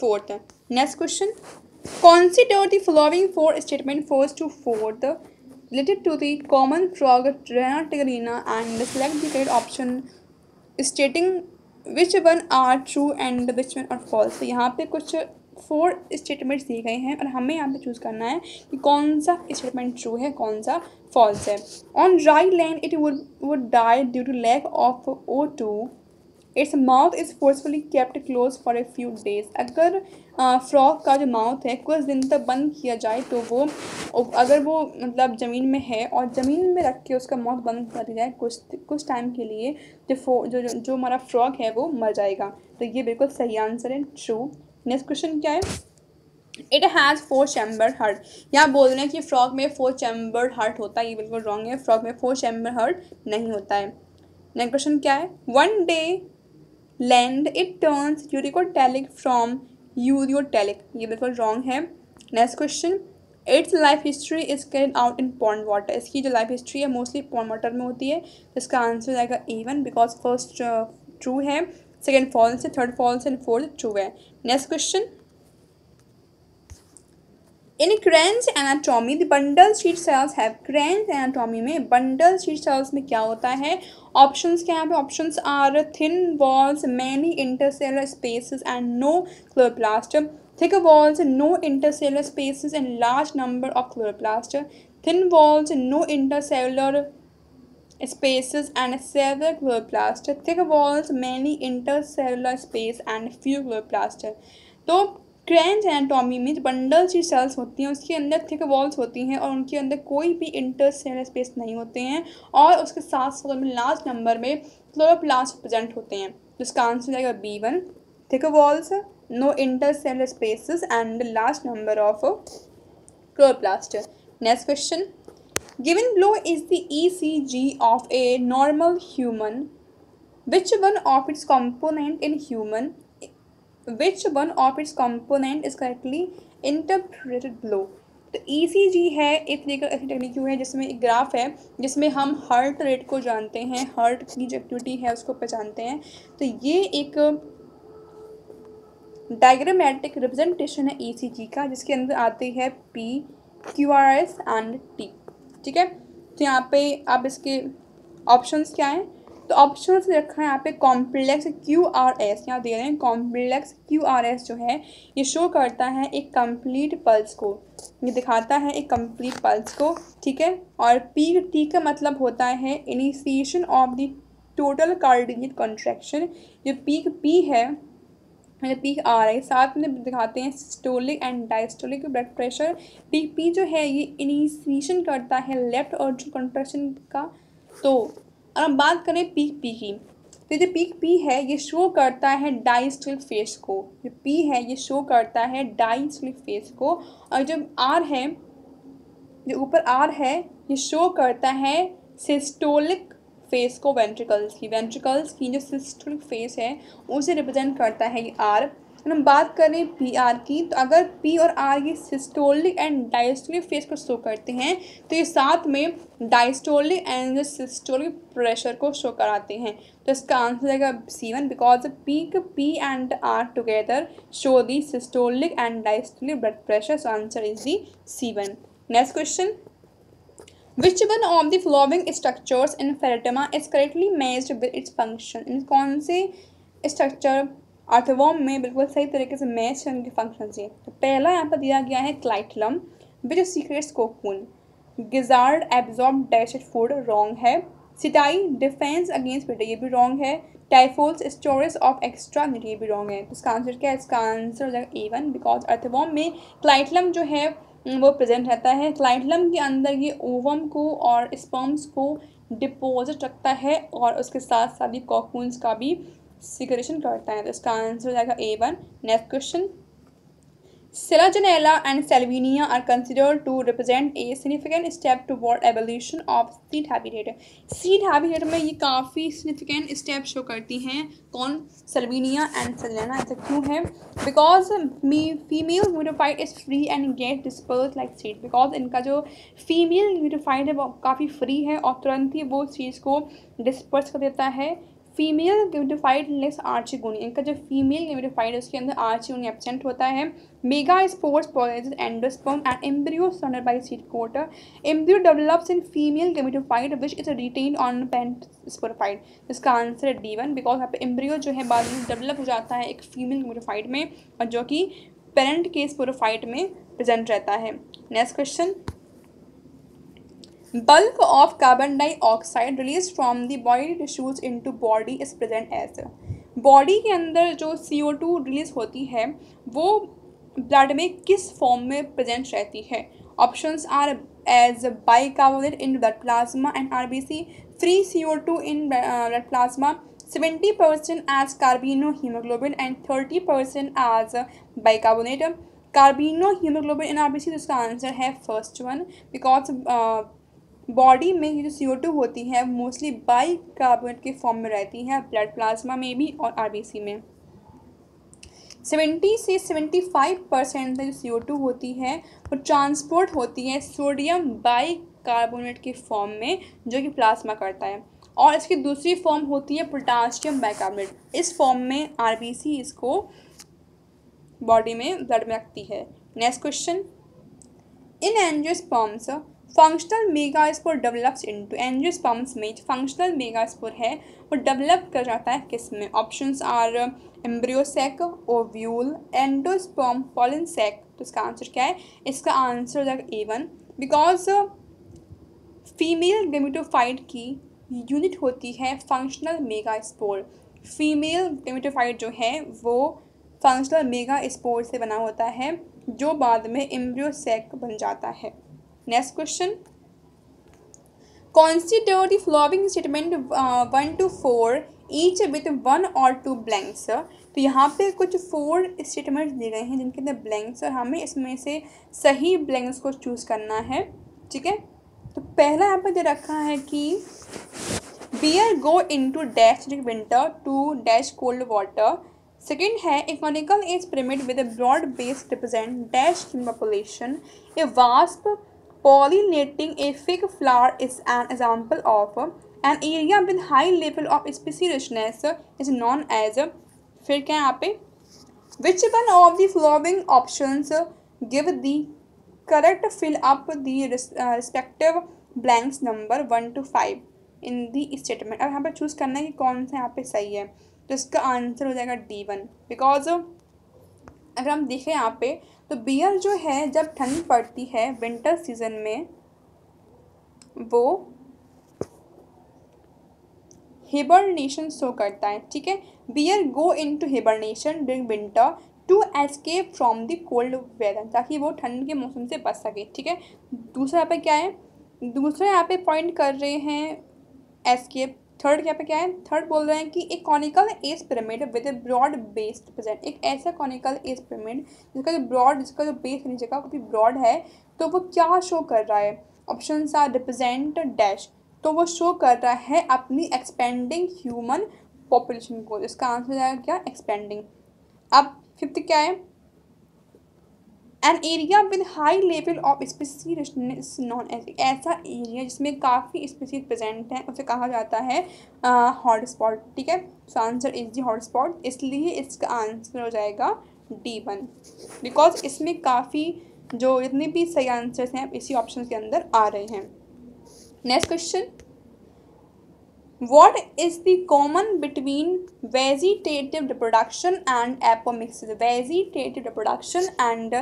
fourth next question consider the following four statement first to fourth related to the common frog Rana tigrina, and select the correct option, stating which one are true and which one are false. यहाँ पे कुछ फोर स्टेटमेंट्स दिए गए हैं और हमें यहाँ पे चूज़ करना है कि कौन सा स्टेटमेंट ट्रू है, कौन सा फॉल्स है। On dry land it would would die due to lack of O two its mouth is forcefully kept closed for a few days अगर फ्रॉक का जो माउथ है कुछ दिन तक बंद किया जाए तो वो अगर वो मतलब ज़मीन में है और ज़मीन में रख के उसका माउथ बंद कर दिया जाए कुछ कुछ टाइम के लिए जो फो जो जो, हमारा फ्रॉक है वो मर जाएगा। तो ये बिल्कुल सही आंसर है ट्रू नेक्स्ट क्वेश्चन क्या है? It has four chamber heart यहाँ बोल रहे हैं कि फ्रॉक में फोर चैम्बर हर्ट होता है ये बिल्कुल रॉन्ग है। फ्रॉक में फोर चैम्बर हर्ट नहीं होता है। नेक्स्ट क्वेश्चन क्या है? On the land it turns uricotelic from ureotelic ये बिल्कुल रॉन्ग है। Next question its life history is can out in pond water इसकी जो लाइफ हिस्ट्री है मोस्टली पॉन्ड वाटर में होती है। इसका आंसर जाएगा A one because first true है। सेकेंड फॉल्स है third false and fourth true है। Next question in Kranz anatomy the bundle sheath cells have Kranz anatomy में बंडल शीट सेल्स में क्या होता है? ऑप्शंस क्या हैं? Options are thin walls many intercellular spaces and no chloroplast thick walls no intercellular spaces and large number of chloroplast thin walls no intercellular spaces and several chloroplast. Thick walls, many intercellular space and few chloroplast. तो क्रैंच एनाटॉमी में जो बंडल सी सेल्स होती हैं, उसके अंदर थिक वॉल्स होती हैं और उनके अंदर कोई भी इंटरसेलर स्पेस नहीं होते हैं और उसके साथ साथ उनमें लार्ज नंबर में क्लोरोप्लास्ट प्रेजेंट होते हैं। जिसका आंसर जाएगा B one thick walls no intercellular spaces and last number of chloroplast next question given below is the E C G of a normal human which one of its component in human which one of its component is correctly interpreted below तो ई सी जी है, एक तरीके ऐसी टेक्निक है, जिसमें एक ग्राफ है, जिसमें हम हार्ट रेट को जानते हैं हार्ट की जो एक्टिविटी है उसको पहचानते हैं। तो ये एक डायग्रामेटिक रिप्रेजेंटेशन है ई सी जी का, जिसके अंदर आते हैं P Q R S and T ठीक है? तो यहाँ पे आप इसके ऑप्शंस क्या हैं? तो ऑप्शन से रखा है यहाँ पे कॉम्प्लेक्स क्यू आर एस यहाँ दे रहे हैं कॉम्प्लेक्स क्यू आर एस जो है, ये शो करता है एक कंप्लीट पल्स को। ये दिखाता है एक कंप्लीट पल्स को, ठीक है? और पी टी का मतलब होता है initiation of the total cardiac contraction जो पीक पी है पीक आ रहा है, साथ में दिखाते हैं systolic and diastolic blood pressure peak P जो है, ये इनिशिएशन करता है लेफ़्ट और जो कॉन्ट्रैक्शन का। तो और हम बात करें पीक पी की। तो जो पीक पी है, ये शो करता है डाइस्टलिक फेस को। जो पी है, ये शो करता है डाइस्टलिक फेस को। और जो आर है, जो ऊपर आर है, ये शो करता है सिस्टोलिक फेस को वेंट्रिकल्स की। वेंट्रिकल्स की जो सिस्टोलिक फेस है, उसे रिप्रेजेंट करता है ये आर हम बात करें पी आर की तो अगर पी और आर ये सिस्टोलिक एंड डायस्टोलिक फेस को शो करते हैं तो ये साथ में डायस्टोलिक एंड सिस्टोलिक प्रेशर को शो कराते हैं। तो इसका आंसर आएगा C one because peak P and R together show the systolic and diastolic blood pressure so answer is the C one next question which one of the following structures in Pheretima is correctly matched with its function इन कौन से स्ट्रक्चर अर्थवॉर्म में बिल्कुल सही तरीके से मैच है उनके फ़ंक्शन से तो पहला यहाँ पर दिया गया है clitellum which secretes cocoon gizzard absorb digested food wrong है। सिटाई डिफेंस अगेंस्ट बेटा ये भी रॉन्ग है। टाइफोल्स स्टोरेज ऑफ़ एक्स्ट्रा ये भी रॉन्ग है। तो इसका आंसर क्या है? इसका आंसर हो जाएगा ए वन बिकॉज़ अर्थवॉर्म में क्लाइटलम जो है वो प्रेजेंट रहता है। क्लाइटलम के अंदर ये ओवम को और स्पर्म्स को डिपोजिट रखता है और उसके साथ साथ ही कॉकून्स का भी सिक्रेशन करता है तो इसका आंसर हो जाएगा A one next question Selaginella and Salvinia are considered to represent a significant step toward evolution of seed habitat seed habitat में ये काफ़ी सिग्निफिकेंट स्टेप शो करती हैं। कौन? सेल्विनिया एंड सेलेना ऐसा क्यों है? Because me female gametophyte is free and get dispersed like seed because इनका जो फीमेल म्यूटोफाइड है, वो काफ़ी फ्री है और तुरंत ही वो चीज़ को डिस्पर्स कर देता है। फीमेल गेमिटिफाइड लेस आर्चिगोनी इनका जो फीमेल गेमिटिफाइड है, उसके अंदर आर्चिगोनी एबसेंट होता है। Megaspores possess endosperm and embryo surrounded by seed coat embryo develops in female gametophyte which is retained on parent sporophyte इसका आंसर है डी वन बिकॉज़ यहाँ पे एम्ब्रियो जो है, बाद में डेवलप हो जाता है एक फीमेल गेमिटिफाइड में, और जो कि पेरेंट के स्पोरोफाइड में प्रेजेंट रहता है। Next question bulk of carbon dioxide released from the body tissues into body is present as. Body के अंदर जो सी ओ टू रिलीज़ होती है, वो ब्लड में किस फॉर्म में प्रेजेंट रहती है? Options are as bicarbonate in blood plasma and R B C free C O two in blood plasma seventy percent as carbamino haemoglobin and thirty percent as bicarbonate carbamino haemoglobin in R B C इसका आंसर है फ़र्स्ट वन बिकॉज़ बॉडी में ये जो सी ओ टू होती है मोस्टली बाई कार्बोनेट के फॉर्म में रहती है ब्लड प्लाज्मा में भी और आरबीसी में। सेवेंटी से सेवेंटी फाइव परसेंट जो सी ओ टू होती है, वो ट्रांसपोर्ट होती है सोडियम बाई कार्बोनेट के फॉर्म में, जो कि प्लाज्मा करता है। और इसकी दूसरी फॉर्म होती है पोटाशियम बाइकार्बोनेट इस फॉर्म में आरबीसी इसको बॉडी में ब्लड में रखती है। Next question in angiosperms functional megaspore develops into angiosperms में जो फंक्शनल मेगा स्पोर है, वो डेवलप कर जाता है किसमें? Options are embryo sac ovule endosperm pollen sac तो इसका आंसर क्या है? इसका आंसर हो जाएगा A one because female gametophyte की यूनिट होती है functional mega spore female gametophyte जो है, वो फंक्शनल मेगा स्पोर से बना होता है, जो बाद में एम्ब्रियोसेक बन जाता है। Next question consider the following statement to four each with one और टू ब्लैंक्स तो यहाँ पे कुछ फोर स्टेटमेंट्स दिए गए हैं जिनके अंदर ब्लैंक्स और हमें इसमें से सही ब्लैंक्स को चूज़ करना है, ठीक है? तो पहला यहाँ पर दे रखा है कि bear go into dash winter to dash cold water second है a conical age pyramid with broad base represent dash population a wasp pollinating a fig flower is an example of uh, an area with high level of species richness uh, is known as uh, फिर क्या यहाँ पे? Which one of the following options give the correct fill up the respective blanks number one two five in the statement अब यहाँ पर चूज़ करना है कि कौन सा यहाँ पे सही है। तो इसका आंसर हो जाएगा डी वन बिकॉज़ अगर हम देखें यहाँ पे तो बियर जो है, जब ठंड पड़ती है विंटर सीज़न में, वो हिबरनेशन शो करता है, ठीक है? Bear go into hibernation during winter to escape from the cold weather ताकि वो ठंड के मौसम से बच सके, ठीक है? दूसरा यहाँ पे क्या है? दूसरा यहाँ पे पॉइंट कर रहे हैं एस्केप थर्ड क्या पे क्या है? थर्ड बोल रहे हैं कि एक conical as pyramid with a broad based present एक ऐसा कॉनिकल एस पिरामिड जिसका जो ब्रॉड जिसका जो बेस नीचे का काफ़ी ब्रॉड है तो वो क्या शो कर रहा है? ऑप्शन आर रिप्रेजेंट डैश तो वो शो कर रहा है अपनी एक्सपेंडिंग ह्यूमन पॉपुलेशन को। इसका आंसर हो जाएगा क्या? एक्सपेंडिंग अब फिफ्थ क्या है? An area with high level of species known ऐसा एरिया जिसमें काफ़ी स्पीसीज प्रेजेंट हैं, उसे कहा जाता है हॉट स्पॉट ठीक है? So answer is the hot spot इसलिए इसका आंसर हो जाएगा डी वन बिकॉज़ इसमें काफ़ी जो जितने भी सही आंसर्स हैं, इसी ऑप्शन के अंदर आ रहे हैं। Next question what is the common between vegetative reproduction and apomixis vegetative reproduction and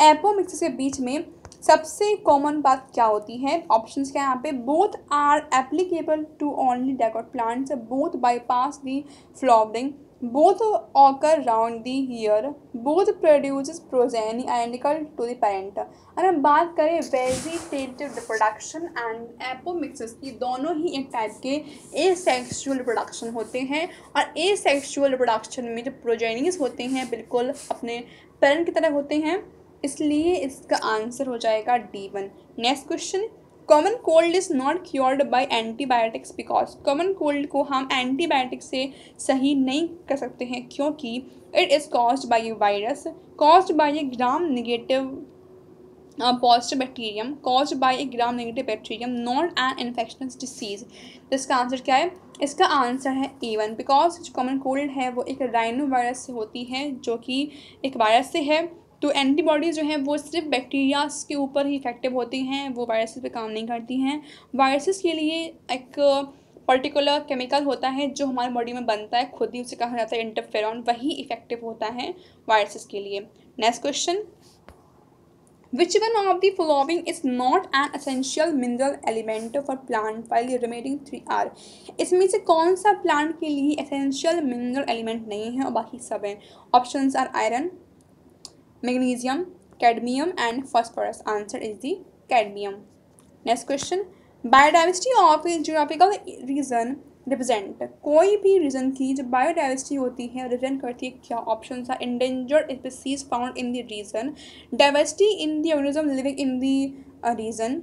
apomixis के बीच में सबसे कॉमन बात क्या होती है ऑप्शन क्या है यहाँ पे both are applicable to only dicot plants both bypass the flowering both occur round the year. Both produces progeny identical to the parent. अगर हम बात करें वेजिटेटिव रिप्रोडक्शन एंड एपोमिक्सिस की दोनों ही एक टाइप के ए सेक्शुअल रिप्रोडक्शन होते हैं और ए सेक्शुअल रिप्रोडक्शन में जो प्रोजेनिस होते हैं, बिल्कुल अपने पेरेंट की तरह होते हैं। इसलिए इसका आंसर हो जाएगा D one next question common cold is not cured by antibiotics because common cold को हम एंटीबायोटिक से सही नहीं कर सकते हैं क्योंकि it is caused by a virus caused by a gram negative positive bacterium caused by a gram negative bacterium not an infection disease इसका आंसर क्या है? इसका आंसर है ए वन बिकॉज़ जो कॉमन कोल्ड है वो एक राइनो वायरस से होती है जो कि एक वायरस से है। तो एंटीबॉडीज़ जो हैं वो सिर्फ़ बैक्टीरियाज के ऊपर ही इफ़ेक्टिव होती हैं, वो वायरसेस पे काम नहीं करती हैं। वायरसेस के लिए एक पर्टिकुलर केमिकल होता है जो हमारे बॉडी में बनता है, खुद ही उसे कहा जाता है इंटरफेरॉन, वही इफ़ेक्टिव होता है वायरसेस के लिए। Next question. Which one of the following is not an essential mineral element for plant while remaining three are इसमें से कौन सा प्लांट के लिए एसेंशियल मिनरल एलिमेंट नहीं है और बाकी सब हैं? Option are iron magnesium, cadmium and phosphorus. Answer is the cadmium. Next question biodiversity of geographical region represent कोई भी रीजन की जो बायोडाइवर्सिटी होती है रिप्रेजेंट करती है क्या? ऑप्शन है endangered species found in the region diversity in the organism living in the region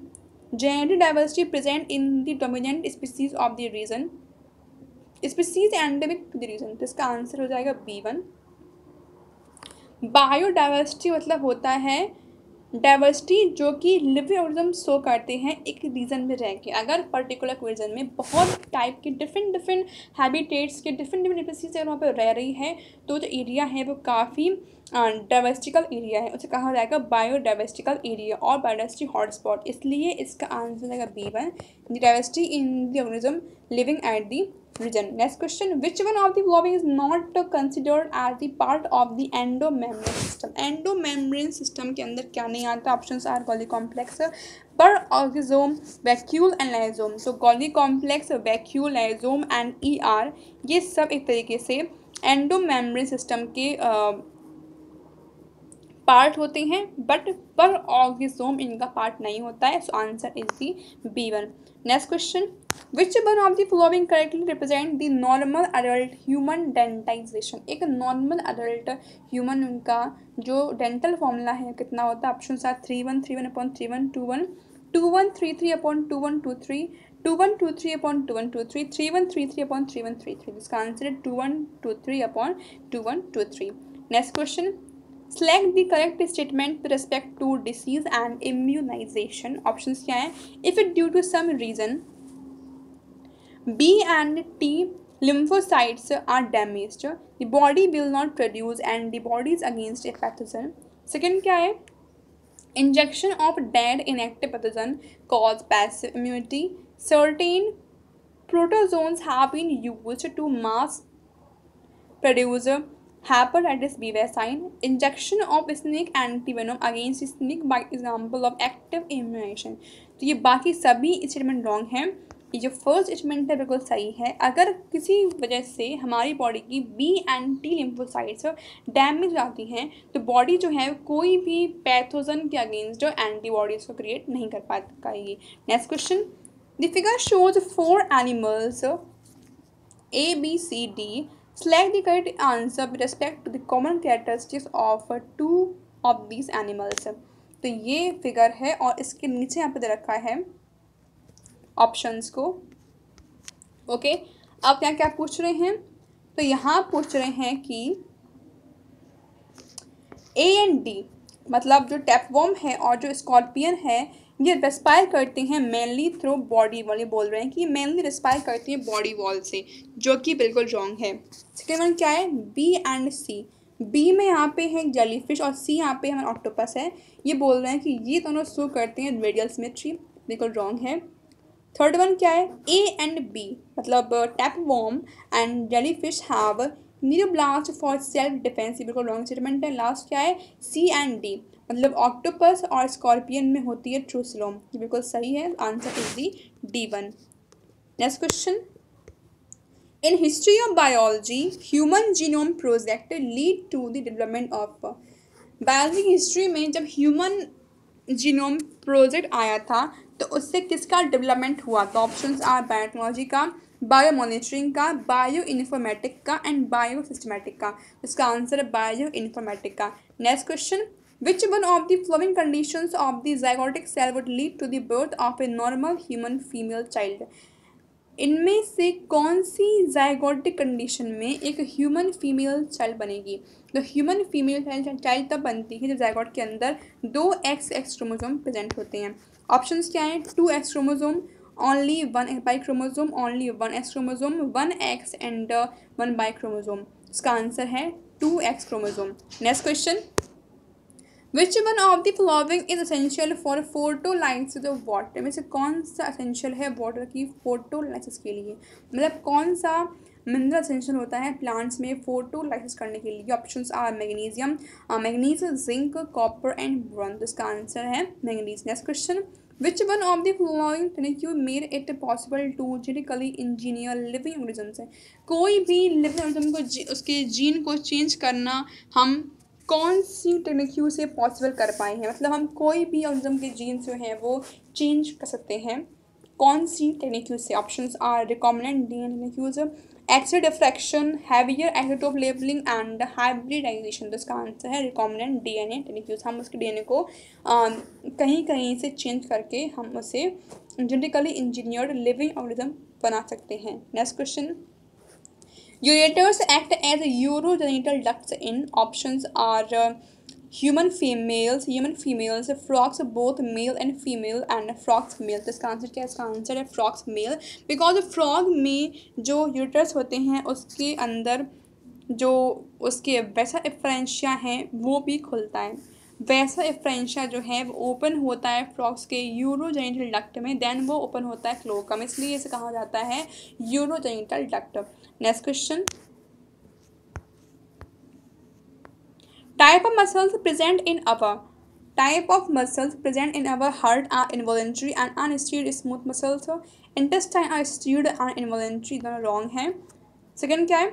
genetic diversity present in the dominant species of the region species endemic the region तो इसका आंसर हो जाएगा बी वन बायोडाइवर्सिटी मतलब होता है डाइवर्सिटी जो कि लिविंग ऑर्गेनिज्म शो करते हैं एक रीजन में रह के। अगर पर्टिकुलर रीजन में बहुत टाइप के डिफरेंट डिफरेंट हैबिटेट्स के डिफरेंट डिफरेंट स्पीसीज अगर वहाँ पर रह रही है तो जो एरिया है वो काफ़ी डाइवर्सिटिकल एरिया है। उसे कहा जाएगा बायोडाइवर्सिटिकल एरिया और बायोडाइवर्सिटी हॉटस्पॉट इसलिए इसका आंसर रहेगा B one diversity in the organism living at the region. Next question. Which one of the following is not considered as the part of the endomembrane system? Endomembrane system के अंदर क्या नहीं आता Options are Golgi complex, per peroxisome, vacuole and lysosome. So Golgi complex, vacuole, lysosome and ER ये सब एक तरीके से endomembrane system के पार्ट होते हैं बट पर ऑर्गिसोम इनका पार्ट नहीं होता है so answer is the B one next question which one of the following correctly represent the normal adult human dentition एक नॉर्मल अडल्ट ह्यूमन उनका जो डेंटल फॉर्मूला है, कितना होता है? Option are three one three one upon three one two one two one three three upon two one two three two one two three upon two one two three three one three three upon three one three three इसका आंसर है two one two three upon two one two three next question select the correct statement with respect to disease and immunization option क्या है? If it due to some reason B and T lymphocytes are damage the body will not produce antibodies against a pathogen second क्या है? Injection of dead inactive pathogen cause passive immunity certain protozoans have been use to mass produce hepatitis B vaccine, injection of snake antivenom against snake by example of active immunization. तो ये बाकी सभी स्टेटमेंट रॉन्ग हैं। ये जो फ़र्स्ट स्टेटमेंट है बिल्कुल सही है। अगर किसी वजह से हमारी बॉडी की B and T lymphocytes damage आती हैं तो बॉडी जो है कोई भी पैथोजन के अगेंस्ट जो एंटीबॉडीज़ को क्रिएट नहीं कर पाएगी next question the figure shows four animals A B C D Select the correct answer with respect to the common characteristics of two of these animals. तो ये फिगर है और इसके नीचे यहाँ पे दे रखा है ऑप्शंस को ओके अब यहाँ क्या पूछ रहे हैं तो यहाँ पूछ रहे हैं कि ए एंड डी मतलब जो टेपवॉम है और जो स्कॉर्पियन है ये रेस्पायर करते हैं मेनली थ्रू बॉडी वॉल बोल रहे हैं कि मेनली रेस्पायर करते हैं बॉडी वॉल से, जो कि बिल्कुल रॉन्ग है। सेकेंड वन क्या है? बी एंड सी बी में यहाँ पे है जेली फ़िश और सी यहाँ पे हमारा ऑक्टोपस है। ये बोल रहे हैं कि ये दोनों शो करते हैं रेडियल सिमेट्री बिल्कुल रॉन्ग है। थर्ड वन क्या है? ए एंड बी मतलब tapeworm and jellyfish have neuroblast for self defence ये बिल्कुल रॉन्ग स्टेटमेंट है। लास्ट क्या है? सी एंड डी मतलब ऑक्टोपस और स्कॉर्पियन में होती है ट्रूसलोम ये बिल्कुल सही है answer is the D one next question in history of biology human genome project lead to the development of biology history में जब ह्यूमन जीनोम प्रोजेक्ट आया था तो उससे किसका डेवलपमेंट हुआ? तो ऑप्शंस आर बायोटेक्नोलॉजी का बायो मॉनिटरिंग का बायो इन्फॉर्मेटिक का एंड बायो सिस्टमेटिक का। इसका आंसर है बायो इन्फॉर्मेटिक का। Next question Which one of the following conditions of the zygotic cell would lead to the birth of a normal human female child? इनमें से कौन सी जायगोटिक कंडीशन में एक ह्यूमन फीमेल चाइल्ड बनेगी? तो ह्यूमन फीमेल चाइल्ड तब बनती है जब जायगोट के अंदर दो एक्स एक्स क्रोमोजोम प्रेजेंट होते हैं। ऑप्शंस क्या हैं? Two X chromosome only one Y chromosome only one X chromosome one X and one Y chromosome इसका आंसर है two X chromosome next question which one of the following is essential for photolysis of water में से कौन सा असेंशियल है वाटर की फोटोलाइसिस के लिए? मतलब कौन सा मिनरल असेंशियल होता है प्लांट्स में फोटोलाइसिस करने के लिए? Options are magnesium manganese zinc copper and boron तो इसका आंसर है manganese next question one of the following you made it possible to genetically engineer living organisms है? कोई भी लिविंग ऑर्गेनिज्म को उसके जीन को चेंज करना हम कौन सी टेक्निक से पॉसिबल कर पाए हैं? मतलब हम कोई भी ऑर्गेनिज्म के जीन्स जो हैं, वो चेंज कर सकते हैं। कौन सी टेक्निक से? Option are recombinant D techniques x ray diffraction heavier isotope labelling and hybridization तो इसका आंसर है recombinant D N A techniques हम उसके डी एन ए को कहीं कहीं से चेंज करके हम उसे जेनेटिकली इंजीनियर्ड लिविंग ऑर्गेनिज्म बना सकते हैं। Next question ureters act as urogenital ducts in option are human females human females frogs both male and female and frogs male तो इसका आंसर क्या इसका आंसर है फ्रॉक्स मेल बिकॉज़ फ्रॉक में जो यूरेटर्स होते हैं, उसके अंदर जो उसके वैसा इफ्रेंशिया है, वो भी खुलता है। वैसा इफ्रेंशिया जो है, वो ओपन होता है फ्रॉक्स के यूरोजेनिटल डक्ट में देन वो ओपन होता है क्लोकम इसलिए इसे कहा जाता है urogenital duct next question type of muscles present in our type of muscles present in our heart are involuntary and unstriated smooth muscles intestine are striated and involuntary दोनों रॉन्ग है सेकेंड क्या है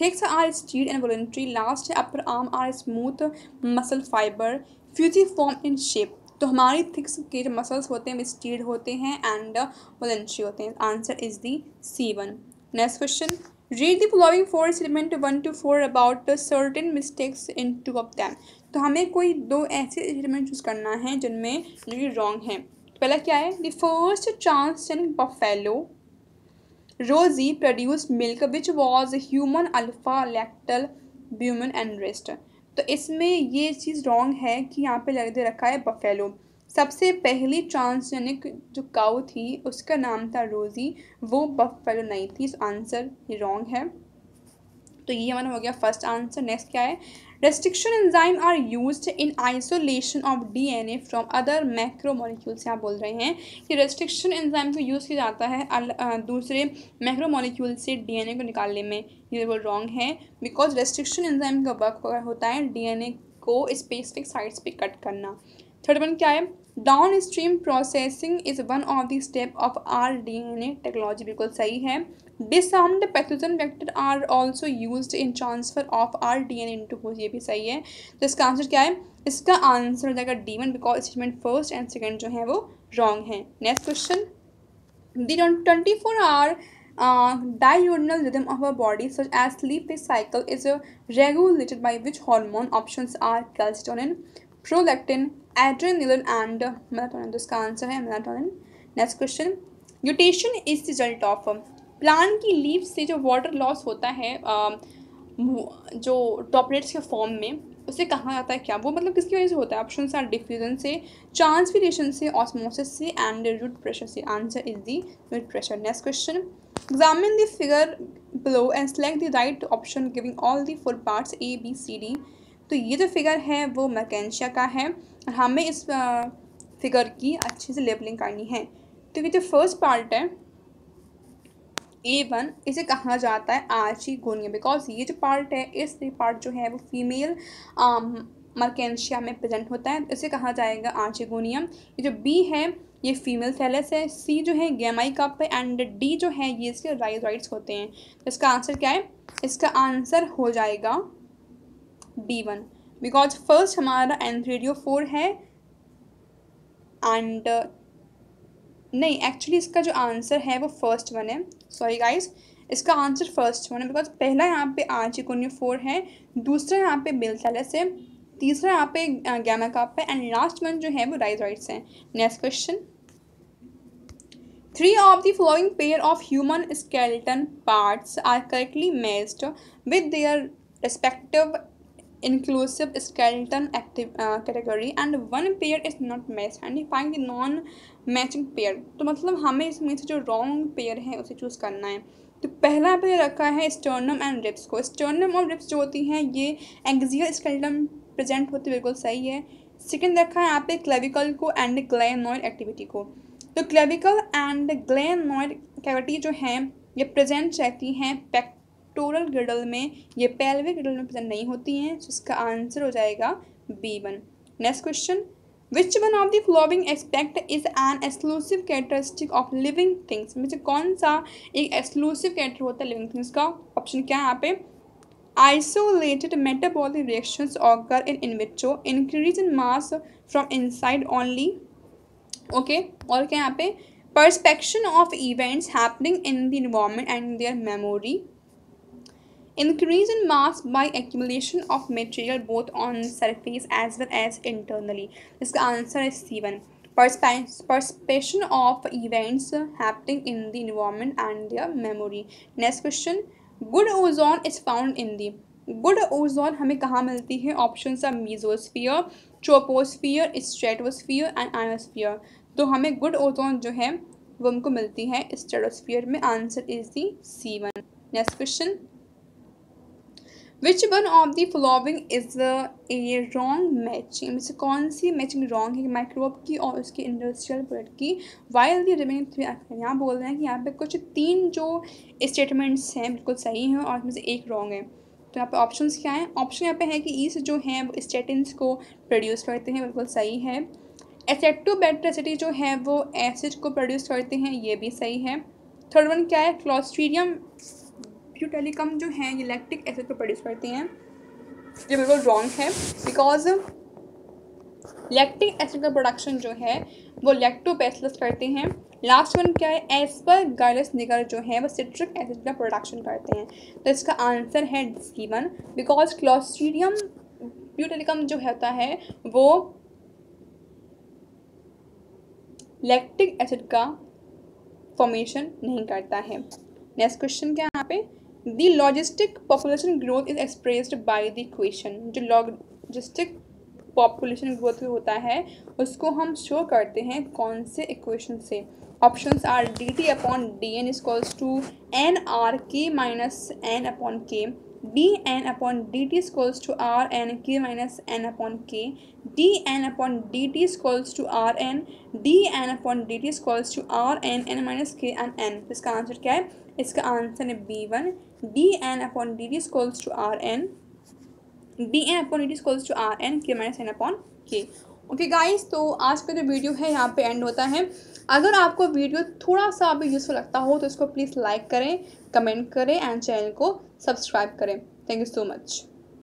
Thighs are steered लास्ट है upper upper are smooth muscle fibre fiber, form in shape तो हमारी थिक्स के जो मसल्स होते हैं वे स्टीड होते हैं एंड वॉलेंट्री होते हैं. Answer is the C one next question read the following four element one two four about certain mistakes in two of them तो हमें कोई दो ऐसे एलिमेंट चूज़ करना है जिनमें जो रॉन्ग है। पहला क्या है? The first chance in buffalo Rosie produce milk which was human alpha lactalbumin and rest तो इसमें ये चीज़ रॉन्ग है कि यहाँ पे लग दे रखा है बफेलो सबसे पहली ट्रांसजेनिक जो काउ थी, उसका नाम था रोज़ी। वो बफेलो नहीं थी। आंसर ये रॉन्ग है। तो ये हमारा हो गया फ़र्स्ट आंसर। नेक्स्ट क्या है? Restriction enzyme are use in isolation of DNA from other macro macromolecules यहाँ बोल रहे हैं कि रेस्ट्रिक्शन एंजाइम को यूज़ किया जाता है दूसरे मैक्रो मैक्रोमोलिक्यूल से डीएनए को निकालने में। ये वो रॉन्ग है। बिकॉज़ रेस्ट्रिक्शन एंजाइम का वर्क होता है डीएनए को स्पेसिफिक साइट्स पे कट करना। थर्ड वन क्या है? Downstream processing is one of the step of R D N A technology बिल्कुल सही है। Disarmed pathogen vector are also use in transfer of R D N into ये भी सही है। तो इसका आंसर क्या है? इसका आंसर हो जाएगा D one because statement first and second जो है वो रॉन्ग है। Next question the twenty four hour diurnal rhythm of our body such as sleep cycle is regulated by which hormone options are calcitonin, prolactin adrenaline and melatonin तो इसका आंसर है melatonin next question mutation is result of plant की लीव से जो वाटर लॉस होता है जो टॉपलेट्स के फॉर्म में, उसे कहा जाता है क्या? वो मतलब किसकी वजह से होता है? ऑप्शन आर डिफ्यूजन से ट्रांसफिरेशन से ऑस्मोसिस से एंड रूट प्रेशर से। Answer is the root pressure next question examine the figure below and select the right option giving all the full parts A B C D तो ये जो फिगर है, वो मैकेंशिया का है। और हमें इस फिगर की अच्छे से लेबलिंग करनी है। तो ये जो फ़र्स्ट पार्ट है ए वन इसे कहा जाता है आर्ची गोनिया बिकॉज़ ये जो पार्ट है, इस पार्ट जो है, वो फीमेल मर्केंशिया में प्रेजेंट होता है। इसे कहा जाएगा आर्चिगोनियम ये जो बी है, ये फीमेल थैलस है। सी जो है गेमाई कप है एंड डी जो है, ये इसके राइट राइट्स होते हैं। तो इसका आंसर क्या है? इसका आंसर हो जाएगा डी वन बिकॉज़ फ़र्स्ट हमारा एंथ्रेडियो फोर है एंड नहीं एक्चुअली इसका जो आंसर है वो फ़र्स्ट वन है. सॉरी गाइस इसका आंसर फ़र्स्ट वन है बिकॉज़ पहला यहाँ पे आर आर्चिकोनियो फोर है, दूसरा यहाँ पे बिलथेलस है, तीसरा यहाँ पे गैमा काप है एंड लास्ट वन जो है वो राइज राइट्स हैं. Next question three of the following pair of human skeleton parts are correctly matched with their respective inclusive skeleton active uh, category and one pair is not matched and find the non matching pair. तो मतलब हमें इसमें से जो wrong pair है उसे चूज़ करना है। तो पहला पे रखा है स्टर्नम एंड रिप्स को। स्टर्नम और रिप्स जो होती हैं ये एक्सियल स्केलेटन प्रेजेंट होती बिल्कुल सही है। सेकेंड रखा है यहाँ पे क्लेविकल को एंड ग्लैनॉइड एक्टिविटी को। तो क्लेविकल एंड ग्लैनॉइड कैविटी जो हैं ये प्रेजेंट रहती हैं पैक पेक्टोरल ग्रिडल में ये पेल्विक ग्रिडल में प्रेजेंट नहीं होती हैं तो इसका आंसर हो जाएगा B one next question which one of the following aspect is an exclusive characteristic of living things में से कौन सा एक एक्सक्लूसिव कैरेक्टर होता है लिविंग थिंग्स का? ऑप्शन क्या है यहाँ पे? Isolated metabolic reactions occur in in vitro increase in mass from inside only okay, और क्या यहाँ पे? Perspection of events happening in the environment and their memory increase in mass by accumulation of material both on surface as well as internally इसका answer is C one perception of events happening in the environment and their memory next question good ozone is found in the good ozone हमें कहाँ मिलती है? Option are mesosphere troposphere stratosphere and ionosphere तो हमें गुड ओजोन जो है, वो हमको मिलती है स्ट्रेटोस्फियर में. Answer is the C one next question which one of the following is a wrong matching से कौन सी मैचिंग रॉन्ग है माइक्रोब की और उसकी इंडस्ट्रियल प्रोडक्ट की? वाइल दी रिमेनिंग थ्री यहाँ बोल रहे हैं कि यहाँ पे कुछ तीन जो स्टेटमेंट्स हैं, बिल्कुल सही हैं और उसमें से एक रॉन्ग है। तो यहाँ पे ऑप्शंस क्या हैं? ऑप्शन यहाँ पे है कि ईस्ट जो हैं, वो स्टेटिन्स को प्रोड्यूस करते हैं, बिल्कुल सही है। एसेटोबैट्रेसिटी जो है, वो एसिड को प्रोड्यूस करते हैं, ये भी सही है। थर्ड वन क्या है? क्लॉस्ट्रीडियम ब्यूटेलिकम जो है ये लैक्टिक एसिड को प्रोड्यूस करती हैं, ये बिल्कुल रॉन्ग है बिकॉज़ लैक्टिक एसिड का प्रोडक्शन जो है, वो लैक्टोबैसिलस करते हैं। लास्ट वन क्या है? एज पर गाइलस निगर जो है, वो सिट्रिक एसिड का प्रोडक्शन करते हैं। तो इसका आंसर है C one because Clostridium butylicum जो होता है, वो लैक्टिक एसिड का फॉर्मेशन नहीं करता है। नेक्स्ट क्वेश्चन क्या है यहाँ पे? The logistic population growth is expressed by the equation जो लॉजिस्टिक पॉपुलेशन ग्रोथ होता है, उसको हम शो करते हैं कौन से इक्वेशन से। Options are D T upon D N equals to N R K minus N upon K D N upon D T equals to R N K minus N upon K D N upon D T equals to R N D N upon D T equals to R N N minus K N N इसका आंसर क्या है? इसका आंसर है B one D N upon D D equals to R N D N upon D D equals to R N K minus N upon K okay guys तो आज का जो वीडियो है, यहाँ पे एंड होता है। अगर आपको वीडियो थोड़ा सा भी यूज़फुल लगता हो तो इसको प्लीज़ लाइक करें कमेंट करें एंड चैनल को सब्सक्राइब करें। Thank you so much